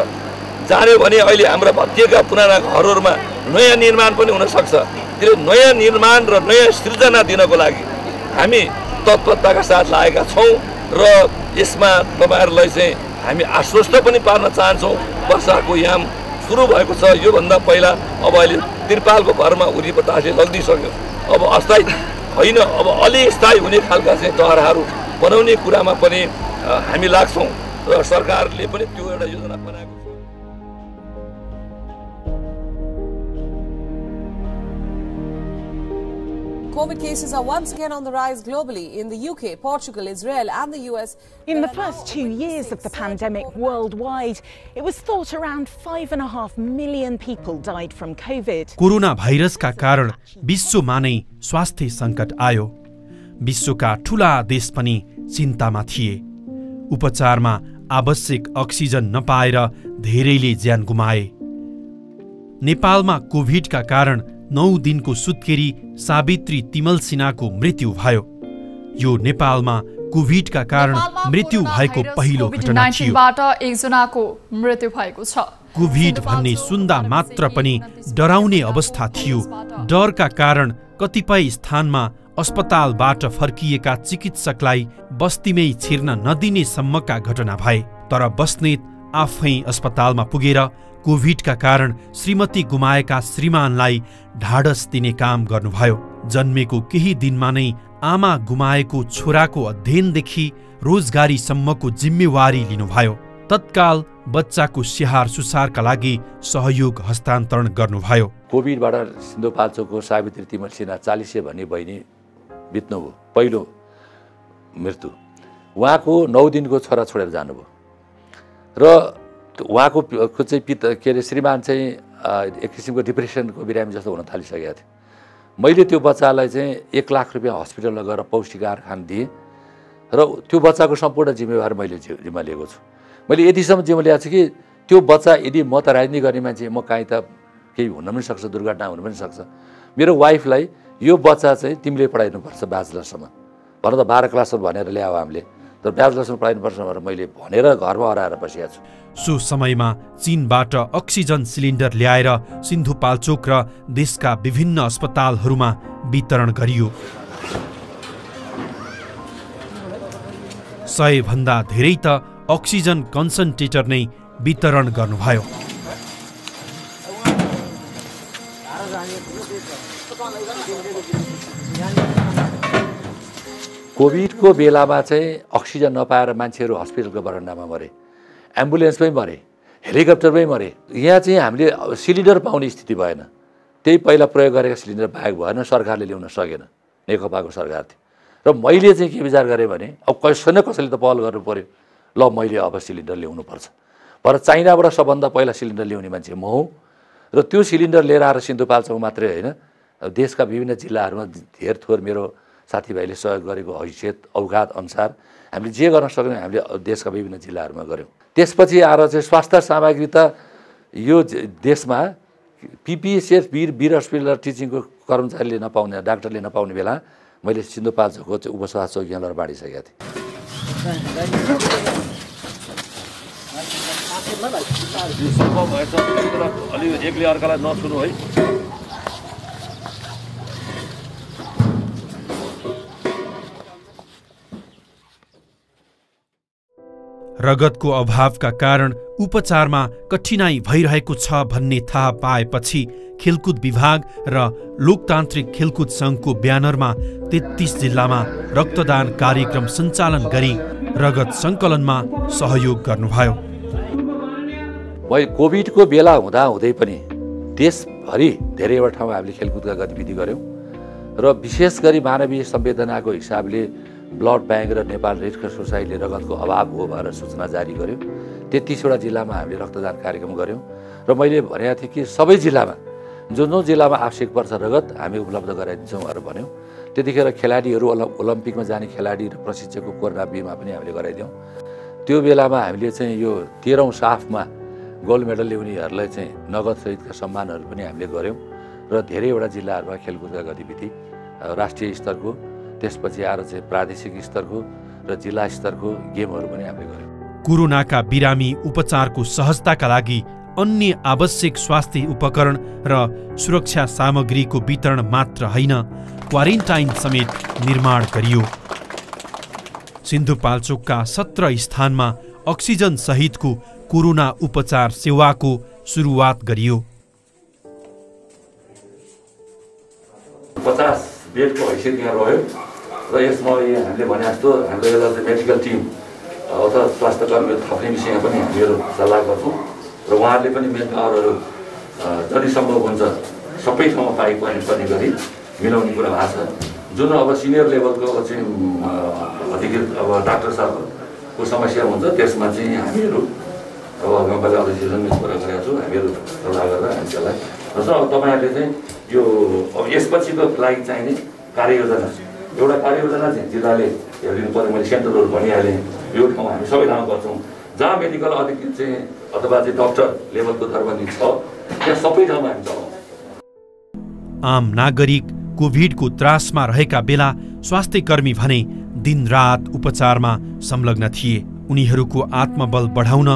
जान्यो भने अहिले हाम्रा भत्किएका पुराना घरहरूमा नयाँ निर्माण पनि हुनसक्छ त्यसले नयाँ निर्माण र नयाँ सिर्जना दिनको लागि हामी तत्परताका साथ लागेका छौँ र यसमा तपाईँहरूलाई चाहिँ हामी आश्वस्त पनि पार्न चाहन्छौँ। वर्षाको याम सुरु भएको छ योभन्दा पहिला अब अहिले त्रिपालको भरमा उरी बतासे लगिदिइसक्यो अब अस्थायी होइन अब अलि स्थायी हुने खालका चाहिँ टहराहरू बनाउने कुरामा पनि हामी लाग्छौँ र सरकारले पनि त्यो एउटा योजना बनाएको COVID cases are once again on the rise globally in the UK, Portugal, Israel, and the US. In the first two years of the pandemic worldwide, it was thought around five and a half million people died from COVID. Corona भाइरसका कारण विश्वमा नै स्वास्थ्य सङ्कट आयो विश्वका ठूला देश पनि चिन्तामा थिए उपचारमा आवश्यक अक्सिजन नपाएर धेरैले ज्यान गुमाए नेपालमा कोभिडका कारण नौ दिनको सुत्केरी सावित्री तिमल सिन्हाको मृत्यु भयो। यो नेपालमा कोभिडका कारण मृत्यु भएको पहिलो घटना थियो। एकजनाको मृत्यु भएको छ। कोभिड भन्ने सुन्दा मात्र पनि डराउने अवस्था थियो। डरका कारण कतिपय स्थानमा अस्पतालबाट फर्किएका चिकित्सकलाई बस्तीमै छिर्न नदिने सम्मका घटना भए। तर बस्नेत आफै अस्पतालमा पुगेर कोभिडका कारण श्रीमती गुमाएका श्रीमानलाई ढाडस दिने काम गर्नुभयो। जन्मेको केही दिनमा नै आमा गुमाएको छोराको अध्ययनदेखि रोजगारीसम्मको जिम्मेवारी लिनुभयो। तत्काल बच्चाको स्याहार सुसारका लागि सहयोग हस्तान्तरण गर्नुभयो। कोभिडबाट सिन्धुपाल्चोकको सावित्री तिमल सिन्हा चालिसे भन्ने बहिनी बित्नुभयो पहिलो मृत्यु। उहाँको नौ दिनको छोरा छोडेर जानुभयो। र उहाँको चाहिँ पित के अरे श्रीमान चाहिँ एक किसिमको डिप्रेसनको बिरामी जस्तो हुन थालिसकेको थियो मैले त्यो बच्चालाई चाहिँ एक लाख रुपियाँ हस्पिटलमा गएर पौष्टिक खान दिएँ र त्यो बच्चाको सम्पूर्ण जिम्मेवार मैले जिम्मा लिएको छु। मैले यतिसम्म जिम्मा ल्याएको छु कि त्यो बच्चा यदि म त राजनीति गर्ने मान्छे म काहीँ त केही हुन पनि सक्छ दुर्घटना हुन पनि सक्छ। मेरो वाइफलाई यो बच्चा चाहिँ तिमीले पढाइनुपर्छ ब्याचलरसम्म। भन त बाह्र क्लाससम्म भनेर ल्यायो हामीले। तर ब्याचलरसम्म पढाइनुपर्छ भनेर मैले भनेर घरमा हराएर बसिएको छु। सो समयमा चीनबाट अक्सिजन सिलिन्डर ल्याएर सिन्धुपाल्चोक र देशका विभिन्न अस्पतालहरूमा वितरण गरियो। सयभन्दा धेरै त अक्सिजन कन्सन्ट्रेटर नै वितरण गर्नुभयो। कोभिडको बेलामा चाहिँ अक्सिजन नपाएर मान्छेहरू हस्पिटलको बरन्डामा मरे एम्बुलेन्समै मरे हेलिकप्टरमै मरे। यहाँ चाहिँ हामीले सिलिन्डर पाउने स्थिति भएन। त्यही पहिला प्रयोग गरेका सिलिन्डर बाहेक भएन सरकारले ल्याउन सकेन। नेकपाको सरकार थियो। र मैले चाहिँ के विचार गरेँ भने अब कसै न कसैले त पहल गर्नु पऱ्यो ल मैले अब सिलिन्डर ल्याउनुपर्छ। भएर चाइनाबाट सबभन्दा पहिला सिलिन्डर ल्याउने मान्छे म हुँ। र त्यो सिलिन्डर लिएर आएर सिन्धुपाल्चोक मात्रै होइन। देशका विभिन्न जिल्लाहरूमा धेर थोर मेरो साथीभाइले सहयोग गरेको हैसियत औकात अनुसार हामीले जे गर्न सक्यौँ हामीले देशका विभिन्न जिल्लाहरूमा गऱ्यौँ। त्यसपछि आएर चाहिँ स्वास्थ्य सामग्री त यो देशमा पिपिएसएस वीर वीर हस्पिटल टिचिङको कर्मचारीले नपाउने डाक्टरले नपाउने बेला मैले सिन्धुपाल्चोकको चाहिँ उपस्वास्थ्य चौकी यहाँबाट बाँडिसकेको थिएँ। रगतको अभावका कारण उपचारमा कठिनाई भइरहेको छ भन्ने थाहा पाएपछि खेलकुद विभाग र लोकतान्त्रिक खेलकुद सङ्घको ब्यानरमा तेत्तिस जिल्लामा रक्तदान कार्यक्रम सञ्चालन गरी रगत सङ्कलनमा सहयोग गर्नुभयो। कोभिडको बेला हुँदा हुँदै पनि देशभरि धेरैवटा ठाउँमा हामीले खेलकुदका गतिविधि गऱ्यौँ र विशेष गरी मानवीय संवेदनाको हिसाबले ब्लड ब्याङ्क र नेपाल रेड क्रस सोसाइटीले रगतको अभाव हो भनेर सूचना जारी गर्यो। तेत्तिसवटा जिल्लामा हामीले रक्तदान कार्यक्रम गऱ्यौँ र मैले भनेको थिएँ कि सबै जिल्लामा जुन जुन जिल्लामा आवश्यक पर्छ रगत हामी उपलब्ध गराइदिन्छौँ भनेर भन्यौँ। त्यतिखेर खेलाडीहरू ओलम्पिकमा जाने खेलाडी र प्रशिक्षकको कोरोना बिमा पनि हामीले गराइदियौँ। त्यो बेलामा हामीले चाहिँ यो तेह्रौँ साफमा गोल्ड मेडल ल्याउनेहरूलाई चाहिँ नगदसहितका सम्मानहरू पनि हामीले गऱ्यौँ र धेरैवटा जिल्लाहरूमा खेलकुदका गतिविधि राष्ट्रिय स्तरको त्यसपछि आएर चाहिँ प्रादेशिक स्तरको र जिल्ला स्तरको गेमहरू पनि हामीले गऱ्यौँ कोरोनाका बिरामी उपचारको सहजताका लागि अन्य आवश्यक स्वास्थ्य उपकरण र सुरक्षा सामग्रीको वितरण मात्र होइन क्वारेन्टाइन समेत निर्माण गरियो। सिन्धुपाल्चोकका सत्र स्थानमा अक्सिजन सहितको कोरोना उपचार सेवाको सुरुवात गरियो। पचास बेडको हैसियत यहाँ रह्यो। र यसमा हामीले भने जस्तो हाम्रो एउटा चाहिँ मेडिकल टिम अथवा स्वास्थ्य कर्मीहरू थप्नेसँग पनि हामीहरू सल्लाह गर्छौँ र उहाँहरूले पनि मेन पावरहरू जति सम्भव हुन्छ सबै ठाउँमा पाइपर्ने पर्ने गरी मिलाउने कुरा भएको छ। जुन अब सिनियर लेभलको चाहिँ अधिकृत अब डाक्टर साहबको समस्या हुन्छ त्यसमा चाहिँ हामीहरू अब गाउँपालिका अध्यक्षले कुरा गरेका छौँ हामीहरू सल्लाह गरेर हामी त्यसलाई र अब तपाईँहरूले चाहिँ यो अब यसपछिको लागि चाहिने कार्ययोजना एउटा कार्ययोजना जिल्लाले हेरिदिनु पऱ्यो मैले सेन्टरहरू भनिहालेँ। यो ठाउँ हामी सबै ठाउँमा गर्छौँ। जहाँ मेडिकल अधिकृत चाहिँ अथवा चाहिँ डक्टर लेभलको दरबन्दी छ त्यहाँ सबै ठाउँमा हामी चलाउँछौँ। आम नागरिक कोभिडको त्रासमा रहेका बेला स्वास्थ्य कर्मी भने दिनरात उपचारमा संलग्न थिए। उनीहरूको आत्मबल बढाउन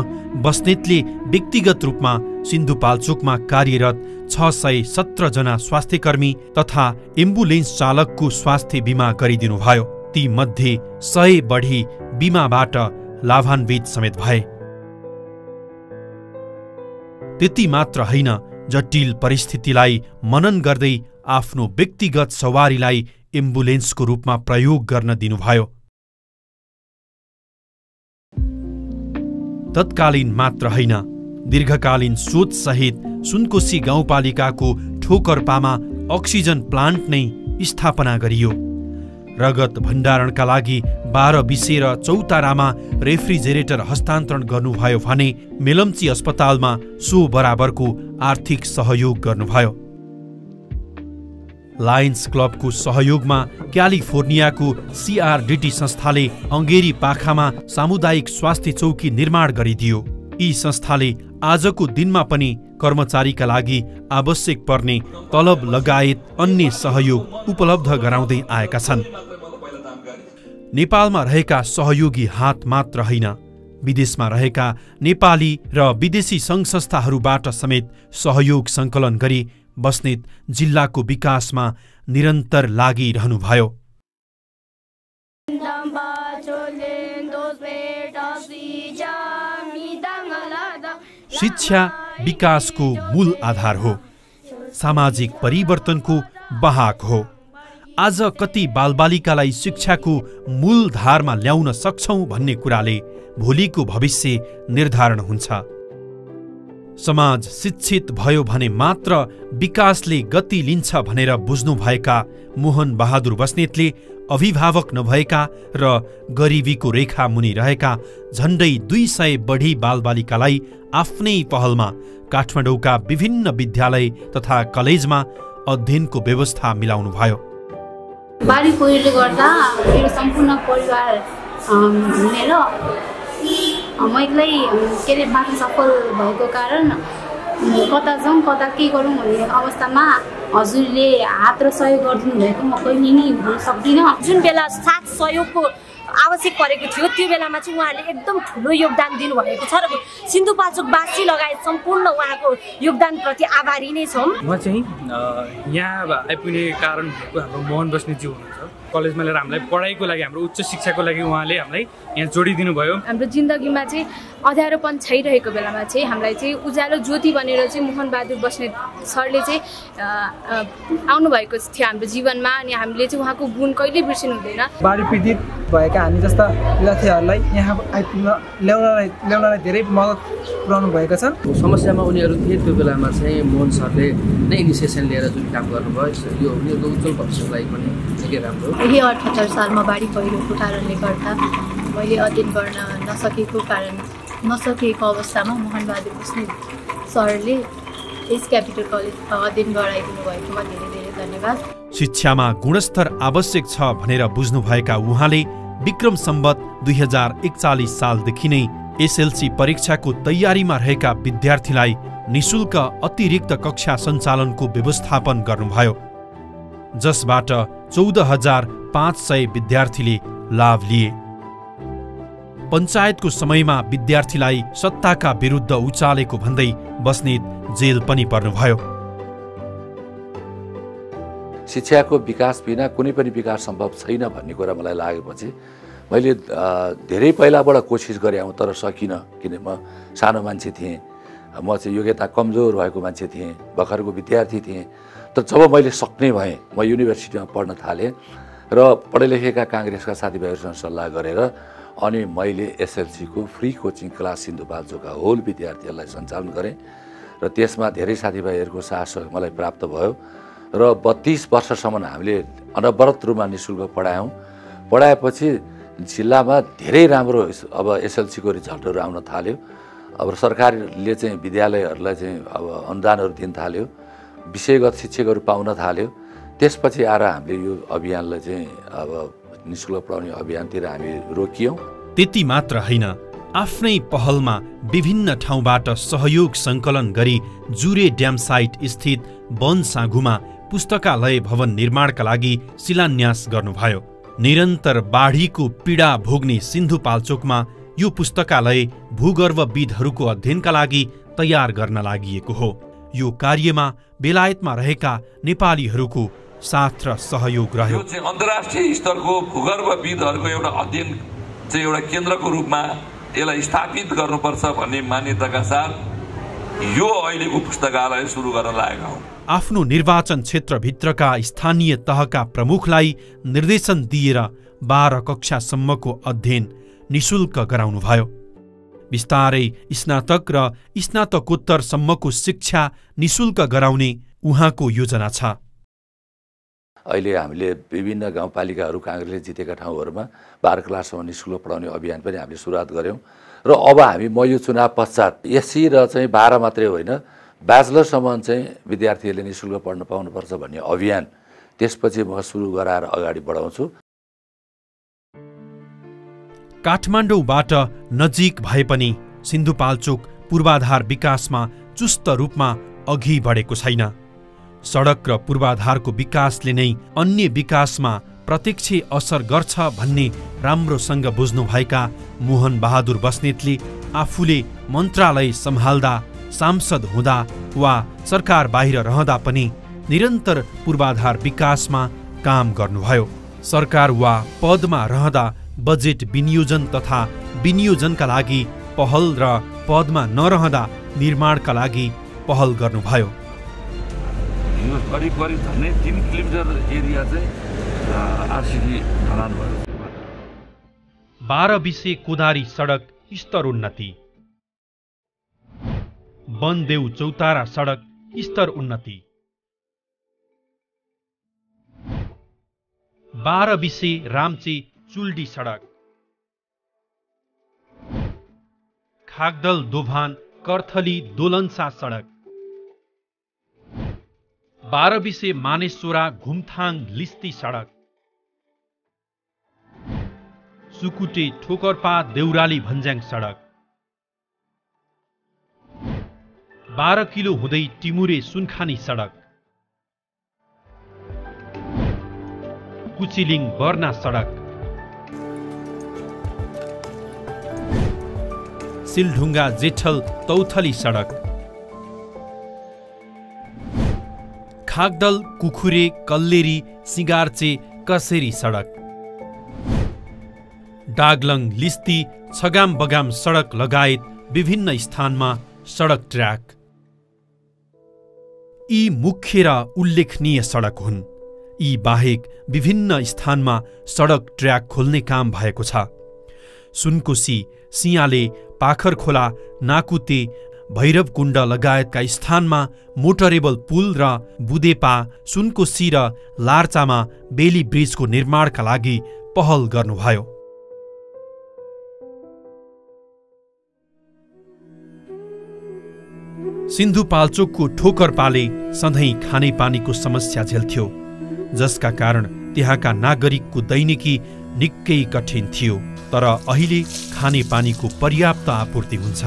बस्नेतले व्यक्तिगत रूपमा सिन्धुपाल्चोकमा कार्यरत छ सय सत्रजना स्वास्थ्यकर्मी तथा एम्बुलेन्स चालकको स्वास्थ्य बिमा गरिदिनुभयो। ती मध्ये सय बढी बिमाबाट लाभान्वित समेत भए। त्यति मात्र होइन जटिल परिस्थितिलाई मनन गर्दै आफ्नो व्यक्तिगत सवारीलाई एम्बुलेन्सको रूपमा प्रयोग गर्न दिनुभयो। तत्कालीन मात्र होइन। दीर्घकालीन सोचसहित सुनकोशी गाउँपालिकाको ठोकरपामा अक्सिजन प्लान्ट नै स्थापना गरियो। रगत भण्डारणका लागि बाह्र बिसे र चौतारामा रेफ्रिजेरेटर हस्तान्तरण गर्नुभयो भने मेलम्ची अस्पतालमा सो बराबरको आर्थिक सहयोग गर्नुभयो। लायन्स क्लबको सहयोगमा क्यालिफोर्नियाको सिआरडिटी संस्थाले अङ्गेरी पाखामा सामुदायिक स्वास्थ्य चौकी निर्माण गरिदियो। यी संस्थाले आजको दिनमा पनि कर्मचारीका लागि आवश्यक पर्ने तलब लगायत अन्य सहयोग उपलब्ध गराउँदै आएका छन्। नेपालमा रहेका सहयोगी हात मात्र होइन। विदेशमा रहेका नेपाली र विदेशी सङ्घ संस्थाहरूबाट समेत सहयोग सङ्कलन गरी बस्नेत जिल्लाको विकासमा निरन्तर लागिरहनुभयो। शिक्षा विकासको मूल आधार हो। सामाजिक परिवर्तनको वाहक हो। आज कति बालबालिकालाई शिक्षाको मूल धारमा ल्याउन सक्छौँ भन्ने कुराले भोलिको भविष्य निर्धारण हुन्छ। समाज शिक्षित भयो भने मात्र विकासले गति लिन्छ भनेर बुझ्नुभएका मोहन बहादुर बस्नेतले अभिभावक नभएका र गरिबीको रेखा मुनि रहेका झन्डै दुई सय बढी बालबालिकालाई आफ्नै पहलमा काठमाडौँका विभिन्न विद्यालय तथा कलेजमा अध्ययनको व्यवस्था मिलाउनुभयो। गर्दा मेरो सम्पूर्ण परिवार म एक्लै के अरे बाँच्न सफल भएको कारण कता जाउँ कता के गरौँ भन्ने अवस्थामा हजुरले हात र सहयोग गरिदिनु भएको म कहिले नै भुल्न सक्दिनँ। जुन बेला साथ सहयोगको आवश्यक परेको थियो। त्यो बेलामा चाहिँ उहाँले एकदम ठुलो योगदान दिनुभएको छ र सिन्धुपाल्चोकवासी लगायत सम्पूर्ण उहाँको योगदानप्रति आभारी नै छौँ। म चाहिँ यहाँ आइपुग्ने कारण हाम्रो मोहन बस्नेतज्यू हुनुहुन्छ। कलेजमा लिएर हामीलाई पढाइको लागि हाम्रो उच्च शिक्षाको लागि उहाँले हामीलाई यहाँ जोडिदिनु भयो हाम्रो जिन्दगीमा चाहिँ अँध्यारोपन छाइरहेको बेलामा चाहिँ हामीलाई चाहिँ उज्यालो ज्योति बनेर चाहिँ मोहन बहादुर बस्नेत सरले चाहिँ आउनुभएको थियो हाम्रो जीवनमा। अनि हामीले चाहिँ उहाँको गुण कहिल्यै बिर्सिनु हुँदैन। बाढी पीडित भएका हामी जस्ता विद्यार्थीहरूलाई यहाँ आइपुग्न ल्याउनलाई ल्याउनलाई धेरै मद्दत पुऱ्याउनु भएका छन् समस्यामा उनीहरू थिए त्यो बेलामा चाहिँ मोहन सरले नै इनिसिएसन लिएर जुन काम गर्नुभयो यो उनीहरूको उज्जवल भविष्यको लागि पनि निकै राम्रो यही अठहत्तर सालमा बाढी पहिरोको कारणले गर्दा मैले अध्ययन गर्न नसकेको कारण नसकेको अवस्थामा मोहनबहादुर बस्नेत सरले यस क्यापिटल कलेज अध्ययन गराइदिनु भएकोमा धेरै धेरै धन्यवाद। शिक्षामा गुणस्तर आवश्यक छ भनेर बुझ्नुभएका उहाँले विक्रम सम्बत दुई हजार एकचालिस सालदेखि नै एसएलसी परीक्षाको तयारीमा रहेका विद्यार्थीलाई निशुल्क अतिरिक्त कक्षा सञ्चालनको व्यवस्थापन गर्नुभयो। जसबाट चौध हजार पाँच सय विद्यार्थीले लाभ लिए। पञ्चायतको समयमा विद्यार्थीलाई सत्ताका विरुद्ध उचालेको भन्दै बस्नेत जेल पनि पर्नुभयो। शिक्षाको विकास बिना कुनै पनि विकास सम्भव छैन भन्ने कुरा मलाई लागेपछि मैले धेरै पहिलाबाट कोसिस गरेँ तर सकिनँ किन म सानो मान्छे थिएँ। म चाहिँ योग्यता कमजोर भएको मान्छे थिएँ भर्खरको विद्यार्थी थिएँ। तर जब मैले सक्ने भएँ म युनिभर्सिटीमा पढ्न थालेँ र पढे लेखेका काङ्ग्रेसका साथीभाइहरूसँग सल्लाह गरेर अनि मैले एसएलसीको फ्री कोचिङ क्लास सिन्धुपाल्चोकका होल विद्यार्थीहरूलाई सञ्चालन गरेँ। र त्यसमा धेरै साथीभाइहरूको साहस मलाई प्राप्त भयो। र बत्तिस वर्षसम्म हामीले अनवरत रूपमा नि शुल्क पढायौँ। पढाएपछि जिल्लामा धेरै राम्रो अब एसएलसीको रिजल्टहरू आउन थाल्यो। अब सरकारले चाहिँ विद्यालयहरूलाई चाहिँ अब अनुदानहरू दिन थाल्यो। विषयगत शिक्षकहरू पाउन थाल्यो। त्यसपछि आएर हामीले यो अभियानलाई चाहिँ अब निशुल्क पढाउने अभियानतिर हामी रोकियौँ। त्यति मात्र होइन आफ्नै पहलमा विभिन्न ठाउँबाट सहयोग सङ्कलन गरी जुरे ड्याम साइट स्थित वन साँघुमा पुस्तकालय भवन निर्माणका लागि शिलान्यास गर्नुभयो। निरन्तर बाढीको पीडा भोग्ने सिन्धुपाल्चोकमा यो पुस्तकालय भूगर्भविदहरूको अध्ययनका लागि तयार गर्न लागि हो। यो कार्यमा बेलायतमा रहेका नेपालीहरूको साथ र सहयोग रह्यो। अन्तर्राष्ट्रिय स्तरको भूगर्भविदहरूको एउटा अध्ययन चाहिँ एउटा केन्द्रको रूपमा यसलाई स्थापित गर्नुपर्छ भन्ने मान्यताका साथ यो अहिलेको पुस्तकालय सुरु गर्न लागेका हौँ। आफ्नो निर्वाचन क्षेत्रभित्रका स्थानीय तहका प्रमुखलाई निर्देशन दिएर बाह्र कक्षासम्मको अध्ययन निशुल्क गराउनुभयो। बिस्तारै स्नातक र स्नातकोत्तरसम्मको शिक्षा निशुल्क गराउने उहाँको योजना छ। अहिले हामीले विभिन्न गाउँपालिकाहरू काङ्ग्रेसले जितेका ठाउँहरूमा बाह्र क्लाससम्म नि स्कुलमा पढाउने अभियान पनि हामीले सुरुवात गऱ्यौँ। र अब हामी म यो चुनाव पश्चात एससी र चाहिँ बाह्र मात्रै होइन ब्याचलरसम्म चाहिँ विद्यार्थीहरूले नि शुल्क पढ्न पाउनुपर्छ भन्ने अभियान त्यसपछि म सुरु गराएर अगाडि बढाउँछु। काठमाडौँबाट नजिक भए पनि सिन्धुपाल्चोक पूर्वाधार विकासमा चुस्त रूपमा अघि बढेको छैन। सडक र पूर्वाधारको विकासले नै अन्य विकासमा प्रत्यक्ष असर गर्छ भन्ने राम्रोसँग बुझ्नुभएका मोहन बहादुर बस्नेतले आफूले मन्त्रालय सम्हाल्दा सांसद हुँदा वा सरकार बाहिर रहँदा पनि निरन्तर पूर्वाधार विकासमा काम गर्नुभयो। सरकार वा पदमा रहँदा बजेट विनियोजन तथा विनियोजनका लागि पहल र पदमा नरहँदा निर्माणका लागि पहल गर्नुभयो। यो करिब करिब झन्डै तिन किलोमिटर एरिया चाहिँ आरसिडी ढलान भयो। बाह्र बिसे कोदारी सडक स्तरोन्नति। वनदेउ चौतारा सडक स्तर उन्नति। बाह्र बिसे रामचे चुल्डी सडक। खागदल दोभान कर्थली दोलन्सा सडक। बाह्र बिसे मानेश्वरा घुमथाङ लिस्ती सडक। सुकुटे ठोकरपा देउराली भन्ज्याङ सडक। बाह्र किलो हुँदै टिमुरे सुनखानी सडक। कुचिलिङ बर्ना सडक। सिलढुङ्गा जेठल तौथली सडक। खागदल कुखुरे कल्लेरी सिगार्चे कसेरी सडक। डागलङ लिस्ती छगाम बगाम सडक लगायत विभिन्न स्थानमा सडक ट्र्याक। यी मुख्य र उल्लेखनीय सडक हुन्। यी बाहेक विभिन्न स्थानमा सडक ट्र्याक खोल्ने काम भएको छ। सुनकोशी सियाले पाखरखोला नाकुते भैरवकुण्ड लगायतका स्थानमा मोटरेबल पुल र बुदेपा सुनकोशी र लार्चामा बेली ब्रिजको निर्माणका लागि पहल गर्नुभयो। सिन्धुपाल्चोकको ठोकरपाले सधैँ खानेपानीको समस्या झेल्थ्यो जसका कारण त्यहाँका नागरिकको दैनिकी निकै कठिन थियो तर अहिले खानेपानीको पर्याप्त आपूर्ति हुन्छ।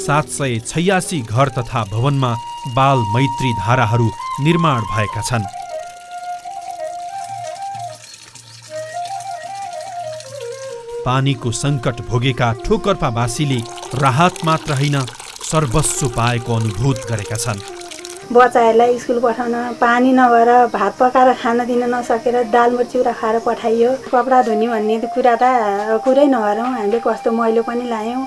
सात सय छयासी घर तथा भवनमा बाल मैत्री धाराहरू निर्माण भएका छन्। पानीको सङ्कट भोगेका ठोकर्पावासीले राहत मात्र होइन सर्वस्व पाएको अनुभूत गरेका छन्। बच्चाहरूलाई स्कुल पठाउन पानी नभएर भात पकाएर खान दिन नसकेर दाल चिउरा खाएर पठाइयो। कपडा धुने भन्ने कुरा त कुरै नगरौँ हामीले कस्तो मैलो पनि लायौँ।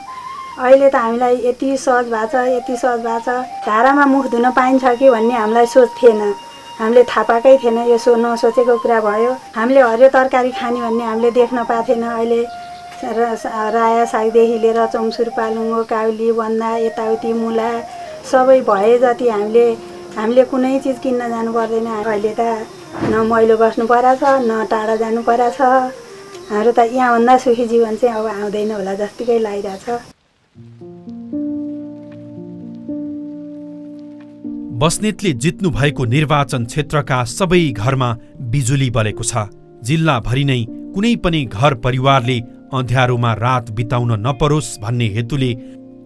अहिले त हामीलाई यति सहज भएको छ यति सहज भएको छ। धारामा मुख धुन पाइन्छ कि भन्ने हामीलाई सोच थिएन। हामीले थाहा पाएकै थिएन यो सो नसोचेको कुरा भयो। हामीले हरियो तरकारी खाने भन्ने हामीले देख्न पाएको थिएन। अहिले राया सागदेखि लिएर चम्सुर पालुङ्गो काउली बन्दा यताउति मुला सबै भए जति हामीले हामीले कुनै चिज किन्न जानु पर्दैन। अहिले त न मैलो बस्नु परेको छ न टाढा जानु परेको छ। हाम्रो त यहाँभन्दा सुखी जीवन चाहिँ अब आउँदैन होला जत्तिकै लागिरहेछ। बस्नेतले जित्नु भएको निर्वाचन क्षेत्रका सबै घरमा बिजुली बलेको छ। जिल्लाभरि नै कुनै पनि घर परिवारले अँध्यारोमा रात बिताउन नपरोस् भन्ने हेतुले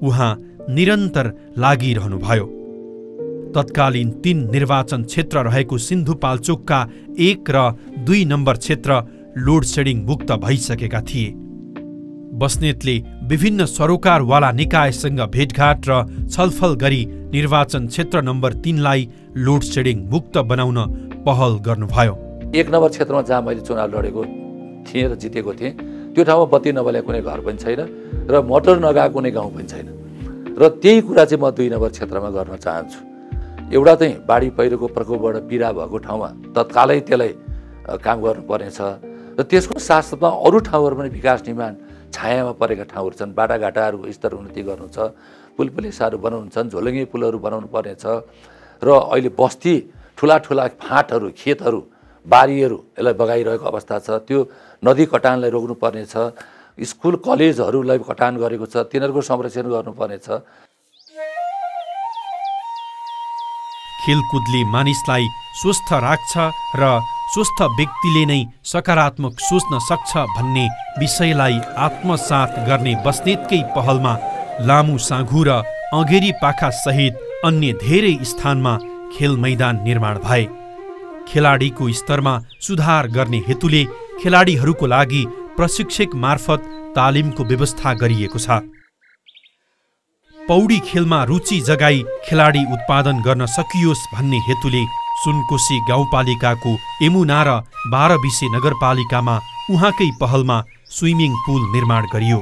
उहाँ निरन्तर लागिरहनुभयो। तत्कालीन तीन निर्वाचन क्षेत्र रहेको सिन्धुपाल्चोकका एक र दुई नम्बर क्षेत्र लोड सेडिङ मुक्त भइसकेका थिए। बस्नेतले विभिन्न सरोकारवाला निकायसँग भेटघाट र छलफल गरी निर्वाचन क्षेत्र नम्बर तिनलाई लोड सेडिङ मुक्त बनाउन पहल गर्नुभयो। एक नम्बर क्षेत्रमा जहाँ मैले चुनाव लडेको थिएँ र जितेको थिएँ त्यो ठाउँमा बत्ती नबलेको कुनै घर पनि छैन र मोटर नगएको कुनै गाउँ पनि छैन। र त्यही कुरा चाहिँ म दुई नम्बर क्षेत्रमा गर्न चाहन्छु। एउटा चाहिँ बाढी पहिरोको प्रकोपबाट पीडा भएको ठाउँमा तत्कालै त्यसलाई काम गर्नुपर्नेछ र त्यसको साथसाथमा अरू ठाउँहरू पनि विकास निर्माण छायामा परेका ठाउँहरू छन्। बाटाघाटाहरूको स्तर उन्नति गर्नु छ पुल पुलिसाहरू बनाउनु छन् झोलङ्गे पुलहरू बनाउनु पर्नेछ र अहिले बस्ती ठुला ठुला फाँटहरू खेतहरू बारीहरू यसलाई बगाइरहेको अवस्था छ। त्यो नदी कटानलाई रोक्नु पर्नेछ स्कुल कलेजहरूलाई कटान गरेको छ। तिनीहरूको संरक्षण गर्नुपर्नेछ खेलकुदले मानिसलाई स्वस्थ राख्छ र स्वस्थ व्यक्तिले नै सकारात्मक सोच्न सक्छ भन्ने विषयलाई आत्मसात गर्ने बस्नेतकै पहलमा लामु साँघु र अँगेरी पाखा सहित अन्य धेरै स्थानमा खेल मैदान निर्माण भए। खेलाडीको स्तरमा सुधार गर्ने हेतुले खेलाडीहरूको लागि प्रशिक्षक मार्फत तालिमको व्यवस्था गरिएको छ। पौडी खेलमा रुचि जगाई खेलाडी उत्पादन गर्न सकियोस् भन्ने हेतुले सुनकोशी गाउँपालिकाको एमुना र बाह्रबिसे नगरपालिकामा उहाँकै पहलमा स्विमिङ पुल निर्माण गरियो।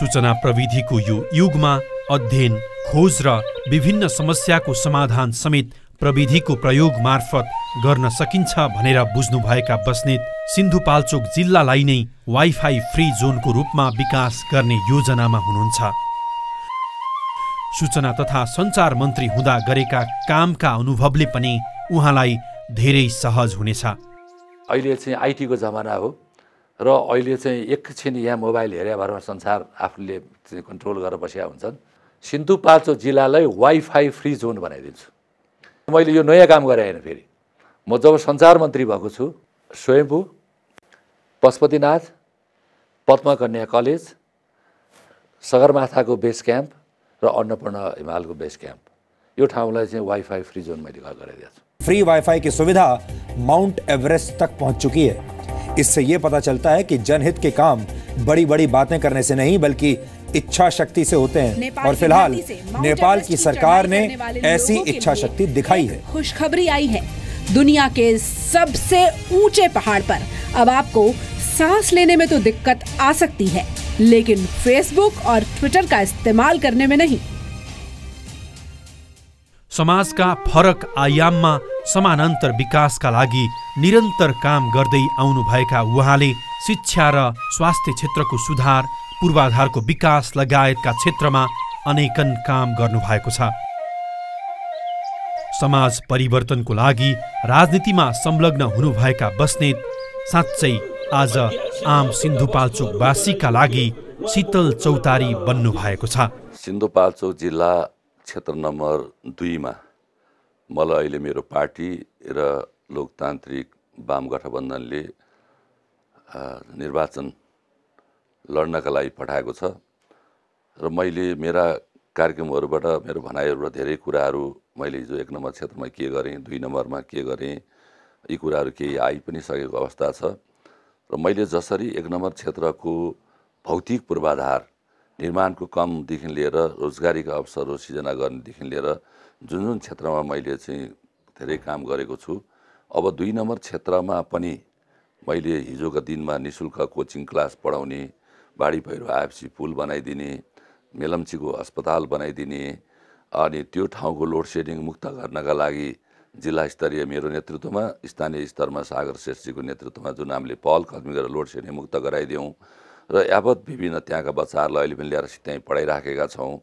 सूचना प्रविधिको यो युगमा अध्ययन खोज र विभिन्न समस्याको समाधान समेत प्रविधिको प्रयोग मार्फत गर्न सकिन्छ भनेर बुझ्नुभएका बस्नेत सिन्धुपाल्चोक जिल्लालाई नै वाइफाई फ्री जोनको रूपमा विकास गर्ने योजनामा हुनुहुन्छ। सूचना तथा सञ्चार मन्त्री हुँदा गरेका कामका अनुभवले पनि उहाँलाई धेरै सहज हुनेछ। अहिले चाहिँ आइटीको जमाना हो। र अहिले चाहिँ एकछिन यहाँ मोबाइल हेरे भरमा संसार आफूले कन्ट्रोल गरेर बसेका हुन्छन्। सिन्धुपाल्चोक जिल्लालाई वाइफाई फ्री जोन बनाइदिन्छु। मैले यो नयाँ काम गरेँ होइन फेरि। म जब सञ्चार मन्त्री भएको छु स्वयम्भू पशुपतिनाथ पद्मकन्या कलेज सगरमाथाको बेस क्याम्प र अन्नपूर्ण हिमालको बेस क्याम्प। यो ठाउँलाई चाहिँ वाइफाई फ्री जोन मैले गराइदिएको छु। फ्री वाईफाई की सुविधा माउंट एवरेस्ट तक पहुंच चुकी है। इससे ये पता चलता है कि जनहित के काम बड़ी बड़ी बातें करने से नहीं बल्कि इच्छा शक्ति से होते हैं। और फ़िलहाल नेपाल की सरकार ने ऐसी इच्छा शक्ति दिखाई है। खुशखबरी आई है। दुनिया के सबसे ऊँचे पहाड़ पर अब आपको सांस लेने में तो दिक्कत आ सकती है लेकिन फेसबुक और ट्विटर का इस्तेमाल करने में नहीं। समाजका फरक आयाममा समानान्तर विकासका लागि निरन्तर काम गर्दै आउनुभएका उहाँले शिक्षा र स्वास्थ्य क्षेत्रको सुधार पूर्वाधारको विकास लगायतका क्षेत्रमा अनेकन काम गर्नुभएको छ। समाज परिवर्तनको लागि राजनीतिमा संलग्न हुनुभएका बस्नेत साँच्चै आज आम सिन्धुपाल्चोकवासीका लागि शीतल चौतारी बन्नु भएको छ। सिन्धुपाल्चोक जिल्ला क्षेत्र नम्बर दुईमा मलाई अहिले मेरो पार्टी र लोकतान्त्रिक वाम गठबन्धनले निर्वाचन लड्नका लागि पठाएको छ र मैले मेरा कार्यक्रमहरूबाट मेरो भनाइहरूबाट धेरै कुराहरू मैले हिजो एक नम्बर क्षेत्रमा के गरेँ दुई नम्बरमा के गरेँ यी कुराहरू केही आइ पनि सकेको अवस्था छ र मैले जसरी एक नम्बर क्षेत्रको भौतिक पूर्वाधार निर्माणको कमदेखि लिएर रोजगारीका अवसरहरू सिर्जना गर्नेदेखि लिएर जुन जुन क्षेत्रमा मैले चाहिँ धेरै काम गरेको छु अब दुई नम्बर क्षेत्रमा पनि मैले हिजोका दिनमा नि शुल्क कोचिङ क्लास पढाउने बाढी पहिरो आएपछि पुल बनाइदिने मेलम्चीको अस्पताल बनाइदिने अनि त्यो ठाउँको लोड सेडिङ मुक्त गर्नका लागि जिल्ला स्तरीय मेरो नेतृत्वमा स्थानीय स्तरमा सागर श्रेष्ठजीको नेतृत्वमा जुन हामीले पहल कदमी गरेर लोड सेडिङ मुक्त गराइदियौँ र यावत विभिन्न त्यहाँका बच्चाहरूलाई अहिले पनि ल्याएर त्यहीँ पढाइराखेका छौँ।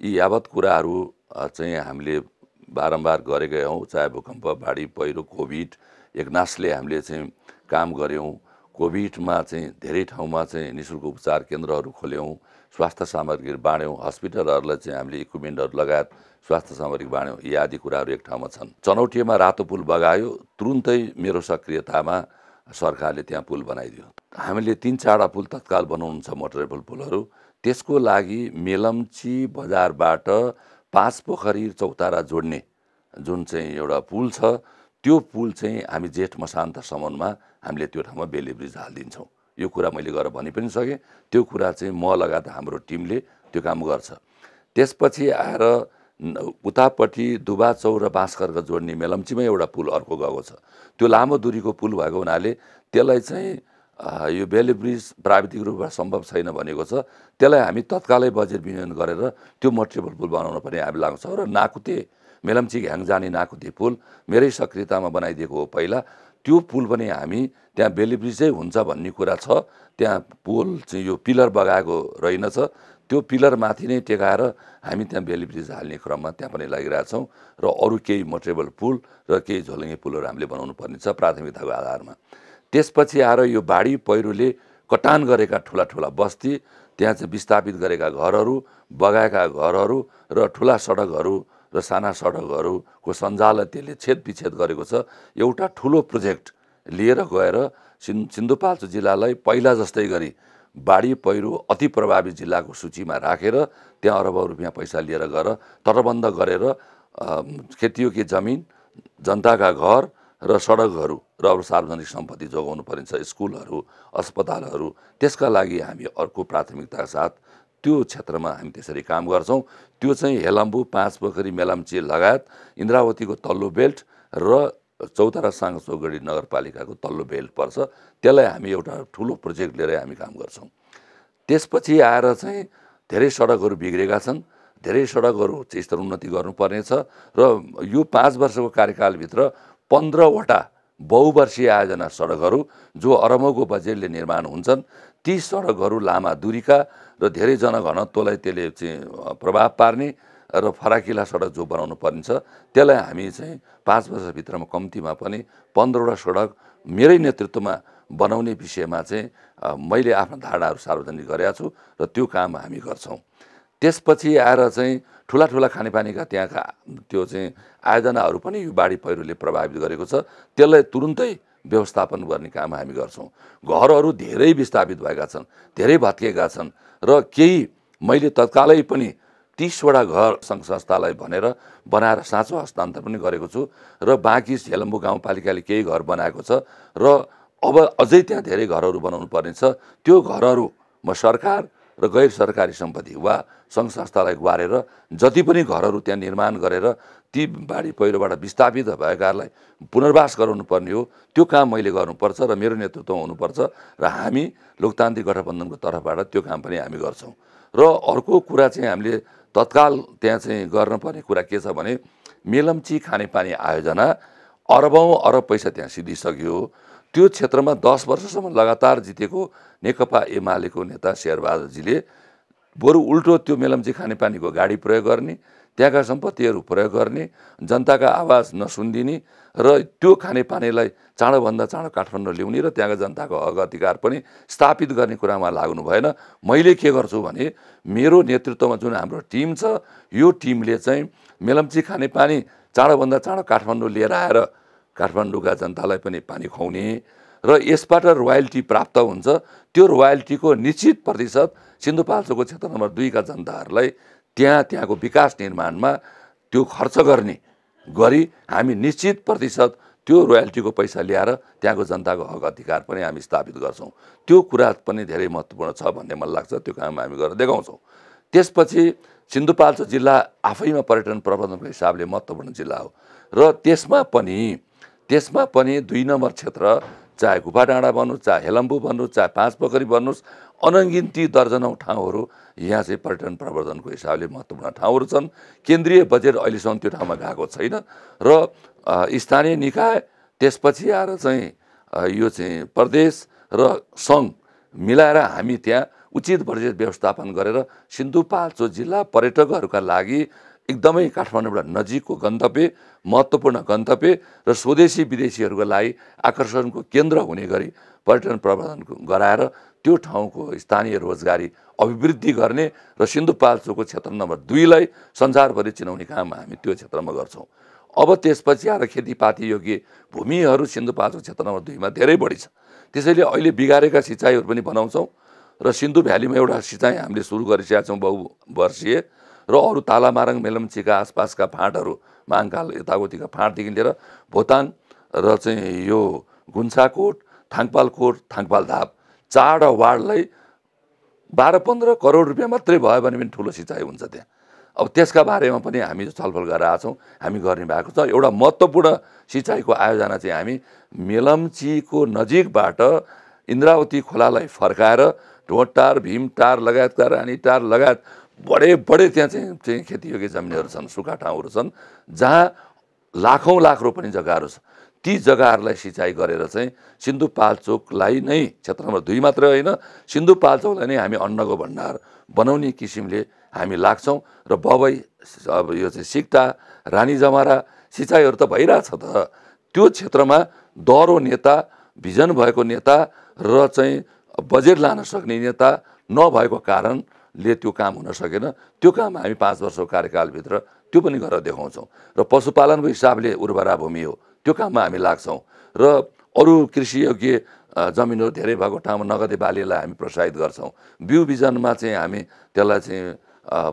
यी यावत कुराहरू चाहिँ हामीले बारम्बार गरेकै हौँ। चाहे भूकम्प बाढी पहिरो कोभिड एकनासले हामीले चाहिँ काम गऱ्यौँ। कोभिडमा चाहिँ धेरै ठाउँमा चाहिँ नि शुल्क उपचार केन्द्रहरू खोल्यौँ स्वास्थ्य सामग्रीहरू बाँड्यौँ हस्पिटलहरूलाई चाहिँ हामीले इक्विपमेन्टहरू लगायत स्वास्थ्य सामग्री बाँड्यौँ। यी आदि कुराहरू एक ठाउँमा छन्। चनौटीमा रातो पुल बगायो। तुरुन्तै मेरो सक्रियतामा सरकारले त्यहाँ पुल बनाइदियो। हामीले तिन चारवटा पुल तत्काल बनाउनु छ मोटरेबल पुलहरू। त्यसको लागि मेलम्ची बजारबाट पाँच पोखरी चौतारा जोड्ने जुन चाहिँ एउटा पुल छ त्यो पुल चाहिँ हामी जेठ मसान्तसम्ममा हामीले त्यो ठाउँमा बेली ब्रिज हालिदिन्छौँ। यो कुरा मैले गरेर भनि पनि सकेँ। त्यो कुरा चाहिँ म लगायत हाम्रो टिमले त्यो काम गर्छ। त्यसपछि आएर उतापट्टि दुबाचौ र बाँसखर्क जोड्ने मेलम्चीमै एउटा पुल अर्को गएको छ। त्यो लामो दुरीको पुल भएको हुनाले त्यसलाई चाहिँ यो बेली ब्रिज प्राविधिक रूपमा सम्भव छैन भनेको छ। त्यसलाई हामी तत्कालै बजेट विनियोजन गरेर त्यो मटेरियल पुल बनाउन पनि हामी लाग्छौँ र नाकुते मेलम्ची घ्याङ जाने नाकुते पुल मेरै सक्रियतामा बनाइदिएको हो पहिला। त्यो पुल पनि हामी त्यहाँ बेली ब्रिजै हुन्छ भन्ने कुरा छ। त्यहाँ पुल चाहिँ यो पिलर बगाएको रहेनछ। त्यो पिलर माथि नै टेकाएर हामी त्यहाँ बेली ब्रिज हाल्ने क्रममा त्यहाँ पनि लागिरहेछौँ र अरू केही मटेरियल पुल र केही झोलङ्गे पुलहरू हामीले बनाउनु पर्ने छ प्राथमिकताको आधारमा। त्यसपछि आएर यो बाढी पहिरोले कटान गरेका ठुला ठुला बस्ती त्यहाँ चाहिँ विस्थापित गरेका घरहरू बगाएका घरहरू र ठुला सडकहरू र साना सडकहरूको सञ्जाललाई त्यसले छेद विच्छेद गरेको छ। एउटा ठुलो प्रोजेक्ट लिएर गएर सिन् सिन्धुपाल्चोक जिल्लालाई पहिला जस्तै गरी बाढी पहिरो अति प्रभावित जिल्लाको सूचीमा राखेर त्यहाँ अरबौँ रुपियाँ पैसा लिएर गएर तटबन्ध गरेर खेतीयोगी जमिन जनताका घर र सडकहरू र अरू सार्वजनिक सम्पत्ति जोगाउनु परिन्छ स्कुलहरू अस्पतालहरू। त्यसका लागि हामी अर्को प्राथमिकताका साथ त्यो क्षेत्रमा हामी त्यसरी काम गर्छौँ। त्यो चाहिँ हेलम्बु पाँच पोखरी मेलाम्ची लगायत इन्द्रावतीको तल्लो बेल्ट र चौतारा साङचौगढी नगरपालिकाको तल्लो बेल्ट पर्छ। त्यसलाई हामी एउटा ठुलो प्रोजेक्ट लिएर हामी काम गर्छौँ। त्यसपछि आएर चाहिँ धेरै सडकहरू बिग्रेका छन्। धेरै सडकहरू स्तर उन्नति गर्नुपर्नेछ र यो पाँच वर्षको कार्यकालभित्र पन्ध्रवटा बहुवर्षीय आयोजना सडकहरू जो अरबौँको बजेटले निर्माण हुन्छन् ती सडकहरू लामा दुरीका र धेरै जनघनत्वलाई त्यसले चाहिँ प्रभाव पार्ने र फराकिला सडक जो बनाउनु परिन्छ त्यसलाई हामी चाहिँ पाँच वर्षभित्रमा कम्तीमा पनि पन्ध्रवटा सडक मेरै नेतृत्वमा बनाउने विषयमा चाहिँ मैले आफ्ना धारणाहरू सार्वजनिक गरेका छु र त्यो काम हामी गर्छौँ। त्यसपछि आएर चाहिँ ठुला ठुला खानेपानीका त्यहाँका त्यो चाहिँ आयोजनाहरू पनि यो बाढी पहिरोले प्रभावित गरेको छ। त्यसलाई तुरुन्तै व्यवस्थापन गर्ने काम हामी गर्छौँ। घरहरू धेरै विस्थापित भएका छन् धेरै भत्केका छन् र केही मैले तत्कालै पनि तिसवटा घर सङ्घ संस्थालाई भनेर बनाएर साँचो हस्तान्तर पनि गरेको छु र बाँकी झेलम्बु गाउँपालिकाले केही घर बनाएको छ र अब अझै त्यहाँ धेरै घरहरू बनाउनु पर्नेछ। त्यो घरहरू म सरकार र गैर सरकारी सम्पत्ति वा सङ्घ संस्थालाई गुहारेर जति पनि घरहरू त्यहाँ निर्माण गरेर ती बाढी पहिरोबाट विस्थापित भएकाहरूलाई पुनर्वास गराउनु पर्ने हो। त्यो काम मैले गर्नुपर्छ र मेरो नेतृत्वमा हुनुपर्छ र हामी लोकतान्त्रिक गठबन्धनको तर्फबाट त्यो काम पनि हामी गर्छौँ। र अर्को कुरा चाहिँ हामीले तत्काल त्यहाँ चाहिँ गर्नुपर्ने कुरा के छ भने मेलम्ची खानेपानी आयोजना अरबौँ अरब पैसा त्यहाँ सिद्धिसक्यो। त्यो क्षेत्रमा दस वर्षसम्म लगातार जितेको नेकपा एमालेको नेता शेरबहादुरजीले बरु उल्टो त्यो मेलम्ची खानेपानीको गाडी प्रयोग गर्ने त्यहाँका सम्पत्तिहरू प्रयोग गर्ने जनताका आवाज नसुनिदिने र त्यो खानेपानीलाई चाँडोभन्दा चाँडो काठमाडौँ ल्याउने र त्यहाँका जनताको हक अधिकार पनि स्थापित गर्ने कुरामा लाग्नु भएन। मैले के गर्छु भने मेरो नेतृत्वमा जुन हाम्रो टिम छ यो टिमले चाहिँ मेलम्ची खानेपानी चाँडोभन्दा चाँडो काठमाडौँ लिएर आएर काठमाडौँका जनतालाई पनि पानी खुवाउने र यसबाट रोयल्टी प्राप्त हुन्छ। त्यो रोयल्टीको निश्चित प्रतिशत सिन्धुपाल्चोकको क्षेत्र नम्बर दुईका जनताहरूलाई त्यहाँ त्यहाँको विकास निर्माणमा त्यो खर्च गर्ने। गरी हामी निश्चित प्रतिशत त्यो रोयल्टीको पैसा ल्याएर त्यहाँको जनताको हक अधिकार पनि हामी स्थापित गर्छौँ। त्यो कुरा पनि धेरै महत्त्वपूर्ण छ भन्ने मलाई लाग्छ त्यो काम हामी गरेर देखाउँछौँ। त्यसपछि सिन्धुपाल्चोक जिल्ला आफैमा पर्यटन प्रबन्धनको हिसाबले महत्त्वपूर्ण जिल्ला हो। र त्यसमा पनि त्यसमा पनि दुई नम्बर क्षेत्र चाहे गुफा डाँडा भन्नुहोस् चाहे हेलम्बु भन्नुहोस् चाहे पाँच पोखरी भन्नुहोस् अनगिन्ती दर्जनौँ ठाउँहरू यहाँ चाहिँ पर्यटन प्रवर्धनको हिसाबले महत्त्वपूर्ण ठाउँहरू छन्। केन्द्रीय बजेट अहिलेसम्म त्यो ठाउँमा गएको छैन र स्थानीय निकाय त्यसपछि आएर चाहिँ यो चाहिँ प्रदेश र सङ्घ मिलाएर हामी त्यहाँ उचित बजेट व्यवस्थापन गरेर सिन्धुपाल्चोक जिल्ला पर्यटकहरूका लागि एकदमै काठमाडौँबाट नजिकको गन्तव्य महत्त्वपूर्ण गन्तव्य र स्वदेशी विदेशीहरूको लागि आकर्षणको केन्द्र हुने गरी पर्यटन प्रबन्धन गराएर त्यो ठाउँको स्थानीय रोजगारी अभिवृद्धि गर्ने र सिन्धुपाल्चोकको क्षेत्र नम्बर दुईलाई संसारभरि चिनाउने काम हामी त्यो क्षेत्रमा गर्छौँ। अब त्यसपछि आएर खेतीपाती योग्य भूमिहरू सिन्धुपाल्चोक क्षेत्र नम्बर दुईमा धेरै बढी छ। त्यसैले अहिले बिगारेका सिँचाइहरू पनि बनाउँछौँ र सिन्धु भ्यालीमा एउटा सिँचाइ हामीले सुरु गरिसकेका छौँ बहुवर्षीय र अरू तालामारङ मेलम्चीका आसपासका फाँटहरू माङकाल यताउतिका फाँटदेखि लिएर भोताङ र चाहिँ यो गुन्साकोट थाङपालकोट थाङपाल धाप चारवटा वार्डलाई बाह्र पन्ध्र करोड रुपियाँ मात्रै भयो भने पनि ठुलो सिँचाइ हुन्छ त्यहाँ। अब त्यसका बारेमा पनि हामी छलफल गरेर आएको छौँ हामी गर्ने भएको छ। एउटा महत्त्वपूर्ण सिँचाइको आयोजना चाहिँ हामी मेलम्चीको नजिकबाट इन्द्रावती खोलालाई फर्काएर ढोटार भीमटार लगायतका रानीटार लगायत बडे बडे त्यहाँ चाहिँ चाहिँ खेतीयोग्य जमिनहरू छन् सुक्खा ठाउँहरू छन् जहाँ लाखौँ लाख रोप्ने जग्गाहरू छ। ती जग्गाहरूलाई सिँचाइ गरेर चाहिँ सिन्धुपाल्चोकलाई नै क्षेत्र नम्बर दुई मात्रै होइन सिन्धुपाल्चोकलाई नै हामी अन्नको भण्डार बनाउने किसिमले हामी लाग्छौँ र बबई अब यो चाहिँ सिक्ता रानी जमारा सिँचाइहरू त भइरहेछ त। त्यो क्षेत्रमा दह्रो नेता भिजन भएको नेता र चाहिँ बजेट लान सक्ने नेता नभएको कारणले त्यो काम हुन सकेन। त्यो काम हामी पाँच वर्षको कार्यकालभित्र त्यो पनि गरेर देखाउँछौँ। र पशुपालनको हिसाबले उर्वरा भूमि हो। त्यो काममा हामी लाग्छौँ। र अरू कृषियोग्य जमिनहरू धेरै भएको ठाउँमा नगदे बालीलाई हामी प्रोत्साहित गर्छौँ। बिउ बिजनमा चाहिँ हामी त्यसलाई चाहिँ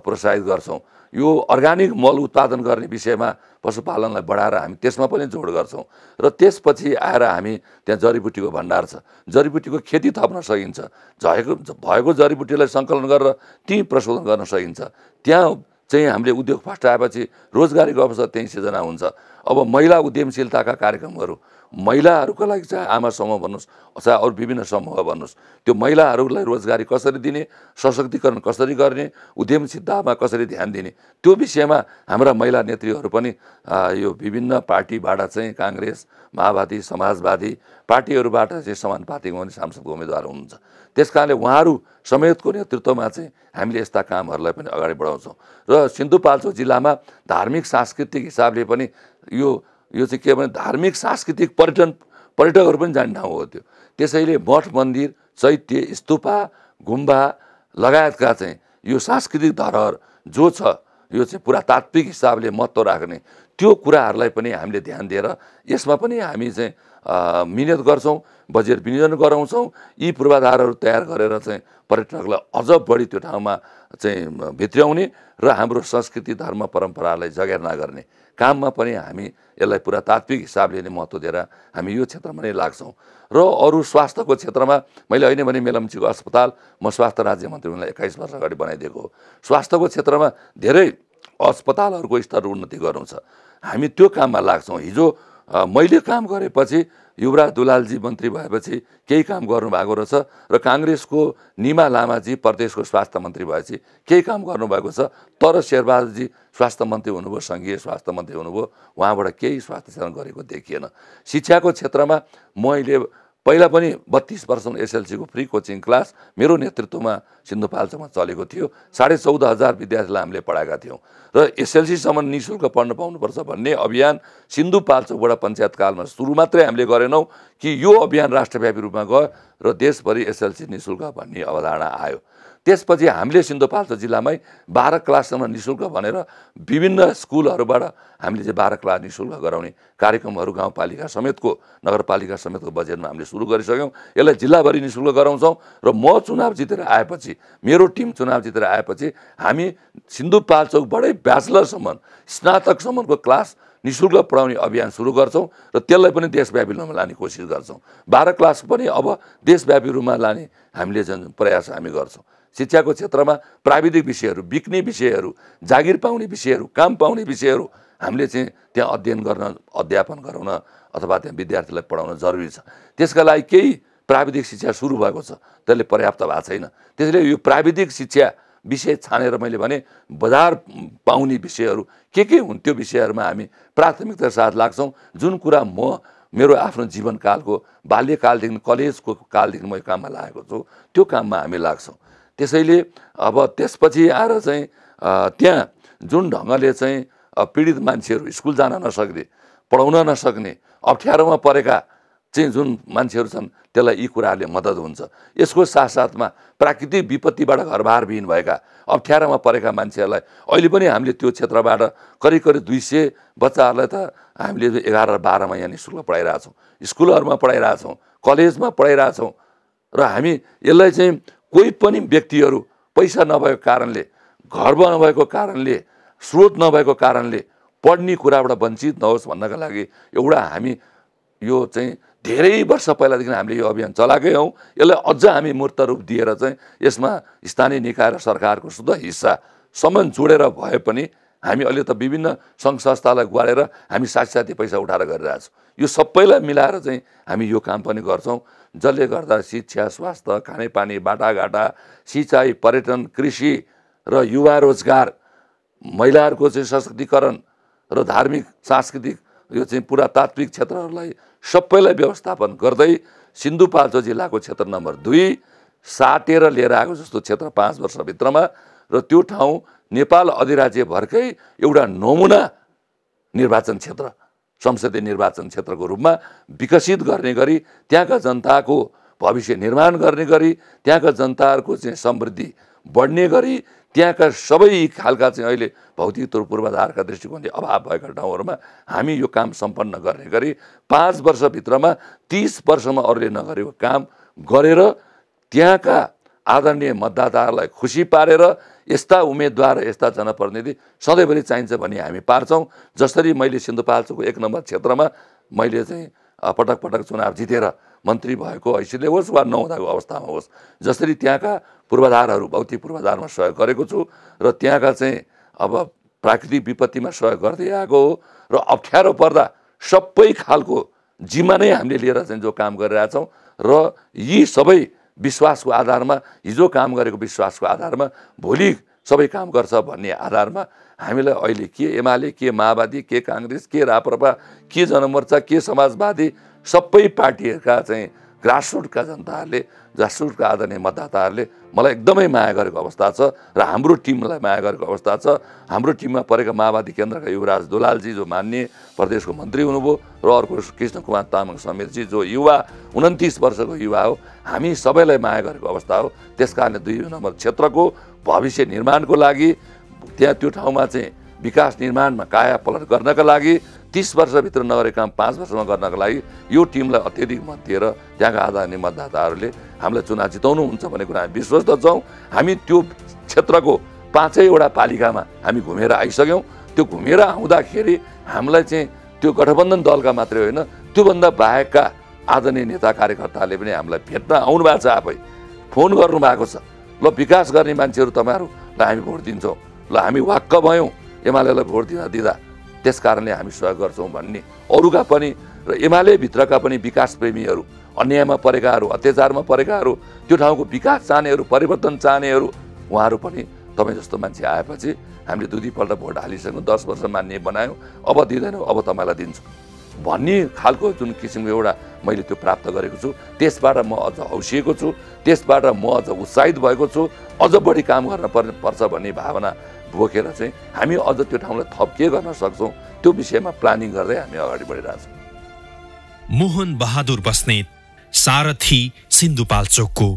प्रोत्साहित गर्छौँ। यो अर्ग्यानिक मल उत्पादन गर्ने विषयमा पशुपालनलाई बढाएर हामी त्यसमा पनि जोड गर्छौँ। र त्यसपछि आएर हामी त्यहाँ जडीबुटीको भण्डार छ। जडीबुटीको खेती थप्न सकिन्छ। झएको भएको जडीबुटीलाई सङ्कलन गरेर ती प्रशोधन गर्न सकिन्छ। त्यहाँ चाहिँ हामीले उद्योग फस्टाएपछि रोजगारीको अवसर त्यहीँ सिर्जना हुन्छ। अब महिला उद्यमशीलताका कार्यक्रमहरू महिलाहरूको लागि चाहे आमा समूह भन्नुहोस् चाहे अरू विभिन्न समूह भन्नुहोस् त्यो महिलाहरूलाई रोजगारी कसरी दिने सशक्तिकरण कसरी गर्ने उद्यमशीलतामा कसरी ध्यान दिने त्यो विषयमा हाम्रा महिला नेत्रीहरू पनि यो विभिन्न पार्टीबाट चाहिँ काङ्ग्रेस माओवादी समाजवादी पार्टीहरूबाट चाहिँ समानुपातिक हुने सांसदको उम्मेदवार हुनुहुन्छ। त्यस कारणले उहाँहरू समेतको नेतृत्वमा चाहिँ हामीले यस्ता कामहरूलाई पनि अगाडि बढाउँछौँ। र सिन्धुपाल्चोक जिल्लामा धार्मिक सांस्कृतिक हिसाबले पनि यो यो चाहिँ के भने धार्मिक सांस्कृतिक पर्यटन पर्यटकहरू पनि जाने ठाउँ हो त्यो। त्यसैले मठ मन्दिर चैत्य स्तुपा गुम्बा लगायतका चाहिँ यो सांस्कृतिक धरोहर जो छ यो चाहिँ पुरा तात्विक हिसाबले महत्त्व राख्ने त्यो कुराहरूलाई पनि हामीले ध्यान दिएर यसमा पनि हामी चाहिँ मिहिनेत गर्छौँ बजेट विनियोजन गराउँछौँ। यी पूर्वाधारहरू तयार गरेर चाहिँ पर्यटकलाई अझ बढी त्यो ठाउँमा चाहिँ भित्र्याउने र हाम्रो संस्कृति धर्म परम्परालाई जगेर्ना गर्ने काममा पनि हामी यसलाई पुरा तात्विक हिसाबले नै महत्त्व दिएर हामी यो क्षेत्रमा नै लाग्छौँ। र अरू स्वास्थ्यको क्षेत्रमा मैले अहिले भने मेलम्चीको अस्पताल म स्वास्थ्य राज्य मन्त्री एक्काइस वर्ष अगाडि बनाइदिएको हो। स्वास्थ्यको क्षेत्रमा धेरै अस्पतालहरूको स्तर उन्नति गर्नु छ। हामी त्यो काममा लाग्छौँ। हिजो मैले काम गरेपछि युवराज दुलालजी मन्त्री भएपछि केही काम गर्नुभएको रहेछ र काङ्ग्रेसको निमा लामाजी प्रदेशको स्वास्थ्य मन्त्री भएपछि केही काम गर्नुभएको छ। तर शेरबहादुरजी स्वास्थ्य मन्त्री हुनुभयो सङ्घीय स्वास्थ्य मन्त्री हुनुभयो उहाँबाट केही स्वास्थ्य सेवा गरेको देखिएन। शिक्षाको क्षेत्रमा मैले पहिला पनि बत्तिस वर्षमा एसएलसीको फ्री कोचिङ क्लास मेरो नेतृत्वमा सिन्धुपाल्चोकमा चलेको थियो। साढे चौध हजार विद्यार्थीलाई हामीले पढाएका थियौँ। र एसएलसीसम्म नि शुल्क पढ्न पाउनुपर्छ भन्ने अभियान सिन्धुपाल्चोकबाट पञ्चायतकालमा सुरु मात्रै हामीले गरेनौँ कि यो अभियान राष्ट्रव्यापी रूपमा गयो र देशभरि एसएलसी नि शुल्क भन्ने अवधारणा आयो। त्यसपछि हामीले सिन्धुपाल्चोक जिल्लामै बाह्र क्लाससम्म नि शुल्क भनेर विभिन्न स्कुलहरूबाट हामीले चाहिँ बाह्र क्लास नि शुल्क गराउने कार्यक्रमहरू गाउँपालिका समेतको नगरपालिका समेतको बजेटमा हामीले सुरु गरिसक्यौँ। यसलाई जिल्लाभरि नि शुल्क गराउँछौँ र म चुनाव जितेर आएपछि मेरो टिम चुनाव जितेर आएपछि हामी सिन्धुपाल्चोकबाटै ब्याचलरसम्म स्नातकसम्मको क्लास नि शुल्क पढाउने अभियान सुरु गर्छौँ र त्यसलाई पनि देशव्यापी रूपमा लाने कोसिस गर्छौँ। बाह्र क्लास पनि अब देशव्यापी रूपमा लाने हामीले प्रयास हामी गर्छौँ। शिक्षाको क्षेत्रमा प्राविधिक विषयहरू बिक्ने विषयहरू जागिर पाउने विषयहरू काम पाउने विषयहरू हामीले चाहिँ त्यहाँ अध्ययन गर्न अध्यापन गराउन अथवा त्यहाँ विद्यार्थीलाई पढाउन जरुरी छ। त्यसका लागि केही प्राविधिक शिक्षा सुरु भएको छ त्यसले पर्याप्त भएको छैन। त्यसैले यो प्राविधिक शिक्षा विषय छानेर मैले भने बजार पाउने विषयहरू के के हुन् त्यो विषयहरूमा हामी प्राथमिकता साथ लाग्छौँ। जुन कुरा म मेरो आफ्नो जीवनकालको बाल्यकालदेखि कलेजको कालदेखि म यो काममा लागेको छु त्यो काममा हामी लाग्छौँ। त्यसैले अब त्यसपछि आएर चाहिँ त्यहाँ जुन ढङ्गले चाहिँ पीडित मान्छेहरू स्कुल जान नसक्ने पढाउन नसक्ने अप्ठ्यारोमा परेका चाहिँ जुन मान्छेहरू छन् त्यसलाई यी कुराहरूले मद्दत हुन्छ। यसको साथसाथमा प्राकृतिक विपत्तिबाट घरबारविहीन भएका अप्ठ्यारोमा परेका मान्छेहरूलाई अहिले पनि हामीले त्यो क्षेत्रबाट करिब करिब दुई सय बच्चाहरूलाई त हामीले एघार बाह्रमा यहाँ नि शुल्क पढाइरहेछौँ। स्कुलहरूमा पढाइरहेछौँ कलेजमा पढाइरहेछौँ र हामी यसलाई चाहिँ कोही पनि व्यक्तिहरू पैसा नभएको कारणले घर नभएको कारणले स्रोत नभएको कारणले पढ्ने कुराबाट वञ्चित नहोस् भन्नका लागि एउटा हामी यो चाहिँ धेरै वर्ष पहिलादेखि हामीले यो अभियान चलाएकै हौँ। यसलाई अझ हामी मूर्त रूप दिएर चाहिँ यसमा स्थानीय निकाय र सरकारको शुद्ध हिस्सा सम्म जोडेर भए पनि हामी अहिले त विभिन्न सङ्घ संस्थालाई गुहालेर हामी साथी पैसा उठाएर गरिरहेछौँ यो सबैलाई मिलाएर चाहिँ हामी यो काम पनि गर्छौँ जसले गर्दा शिक्षा स्वास्थ्य खानेपानी बाटाघाटा सिँचाइ पर्यटन कृषि र युवा रोजगार महिलाहरूको चाहिँ सशक्तिकरण र धार्मिक सांस्कृतिक यो चाहिँ पुरातात्विक क्षेत्रहरूलाई सबैलाई व्यवस्थापन गर्दै सिन्धुपाल्चोक जिल्लाको क्षेत्र नम्बर दुई साटेर लिएर आएको जस्तो क्षेत्र पाँच वर्षभित्रमा र त्यो ठाउँ नेपाल अधिराज्यभरकै एउटा नमुना निर्वाचन क्षेत्र संसदीय निर्वाचन क्षेत्रको रूपमा विकसित गर्ने गरी त्यहाँका जनताको भविष्य निर्माण गर्ने गरी त्यहाँका जनताहरूको चाहिँ समृद्धि बढ्ने गरी त्यहाँका सबै खालका चाहिँ अहिले भौतिक पूर्वाधारका दृष्टिकोणले अभाव भएका ठाउँहरूमा हामी यो काम सम्पन्न गर्ने गरी पाँच वर्षभित्रमा तिस वर्षमा अरूले नगरेको काम गरेर त्यहाँका आदरणीय मतदाताहरूलाई खुसी पारेर यस्ता उम्मेदवार यस्ता जनप्रतिनिधि सधैँभरि चाहिन्छ भने हामी पार्छौँ। जसरी मैले सिन्धुपाल्चोकको एक नम्बर क्षेत्रमा मैले चाहिँ पटक पटक चुनाव जितेर मन्त्री भएको हैसियतले होस् वा नहुँदाको अवस्थामा होस् जसरी त्यहाँका पूर्वाधारहरू भौतिक पूर्वाधारमा सहयोग गरेको छु र त्यहाँका चाहिँ अब प्राकृतिक विपत्तिमा सहयोग गर्दै आएको हो र अप्ठ्यारो पर्दा सबै खालको जिम्मा नै हामीले लिएर चाहिँ जो काम गरिरहेछौँ र यी सबै विश्वासको आधारमा हिजो काम गरेको विश्वासको आधारमा भोलि सबै काम गर्छ भन्ने आधारमा हामीलाई अहिले के एमाले के माओवादी के काङ्ग्रेस के राप्रपा के जनमोर्चा के समाजवादी सबै पार्टीहरूका चाहिँ ग्रासरुटका जनताहरूले ग्रासरुटका आदरणीय मतदाताहरूले मलाई एकदमै माया गरेको अवस्था छ र हाम्रो टिमलाई माया गरेको अवस्था छ। हाम्रो टिममा परेका माओवादी केन्द्रका युवराज दुलालजी जो मान्य प्रदेशको मन्त्री हुनुभयो र अर्को कृष्ण कुमार तामाङ समेतजी जो युवा उन्तिस वर्षको युवा हो। हामी सबैलाई माया गरेको अवस्था हो। त्यस कारणले दुई नम्बर क्षेत्रको भविष्य निर्माणको लागि त्यहाँ त्यो ठाउँमा चाहिँ विकास निर्माणमा काया पलट गर्नका लागि तिस वर्षभित्र नगरेको काम पाँच वर्षमा गर्नको लागि यो टिमलाई अत्यधिक मत दिएर त्यहाँका आदरणीय मतदाताहरूले हामीलाई चुनाव जिताउनुहुन्छ भन्ने कुरा हामी विश्वस्त छौँ। हामी त्यो क्षेत्रको पाँचैवटा पालिकामा हामी घुमेर आइसक्यौँ। त्यो घुमेर आउँदाखेरि हामीलाई चाहिँ त्यो गठबन्धन दलका मात्रै होइन त्योभन्दा बाहेकका आदरणीय नेता कार्यकर्ताहरूले पनि हामीलाई भेट्न आउनु भएको छ आफै। फोन गर्नुभएको छ। ल विकास गर्ने मान्छेहरू तपाईँहरूलाई हामी भोट दिन्छौँ। ल हामी वाक्क भयौँ। एमालेलाई भोट दिँदा दिँदा। त्यस कारणले हामी सहयोग गर्छौँ भन्ने अरूका पनि र एमाले भित्रका पनि विकास प्रेमीहरू अन्यायमा परेकाहरू अत्याचारमा परेकाहरू त्यो ठाउँको विकास चाहनेहरू परिवर्तन चाहनेहरू उहाँहरू पनि तपाईँ जस्तो मान्छे आएपछि हामीले दुई दुईपल्ट भोट हालिसक्यौँ दस वर्ष मान्ने बनायौँ। अब दिँदैनौँ अब तपाईँलाई दिन्छु। भन्ने खालको जुन किसिमको एउटा मैले त्यो प्राप्त गरेको छु त्यसबाट म अझ हौसिएको छु त्यसबाट म अझ उत्साहित भएको छु अझ बढी काम गर्न पर्ने पर्छ भन्ने भावना बोकेर चाहिँ हामी अझ त्यो ठाउँलाई थप के गर्न सक्छौँ। त्यो विषयमा प्लानिङ गर्दै हामी अगाडि बढिरहेछौँ मोहन बहादुर बस्नेत सारथी सिन्धुपाल्चोकको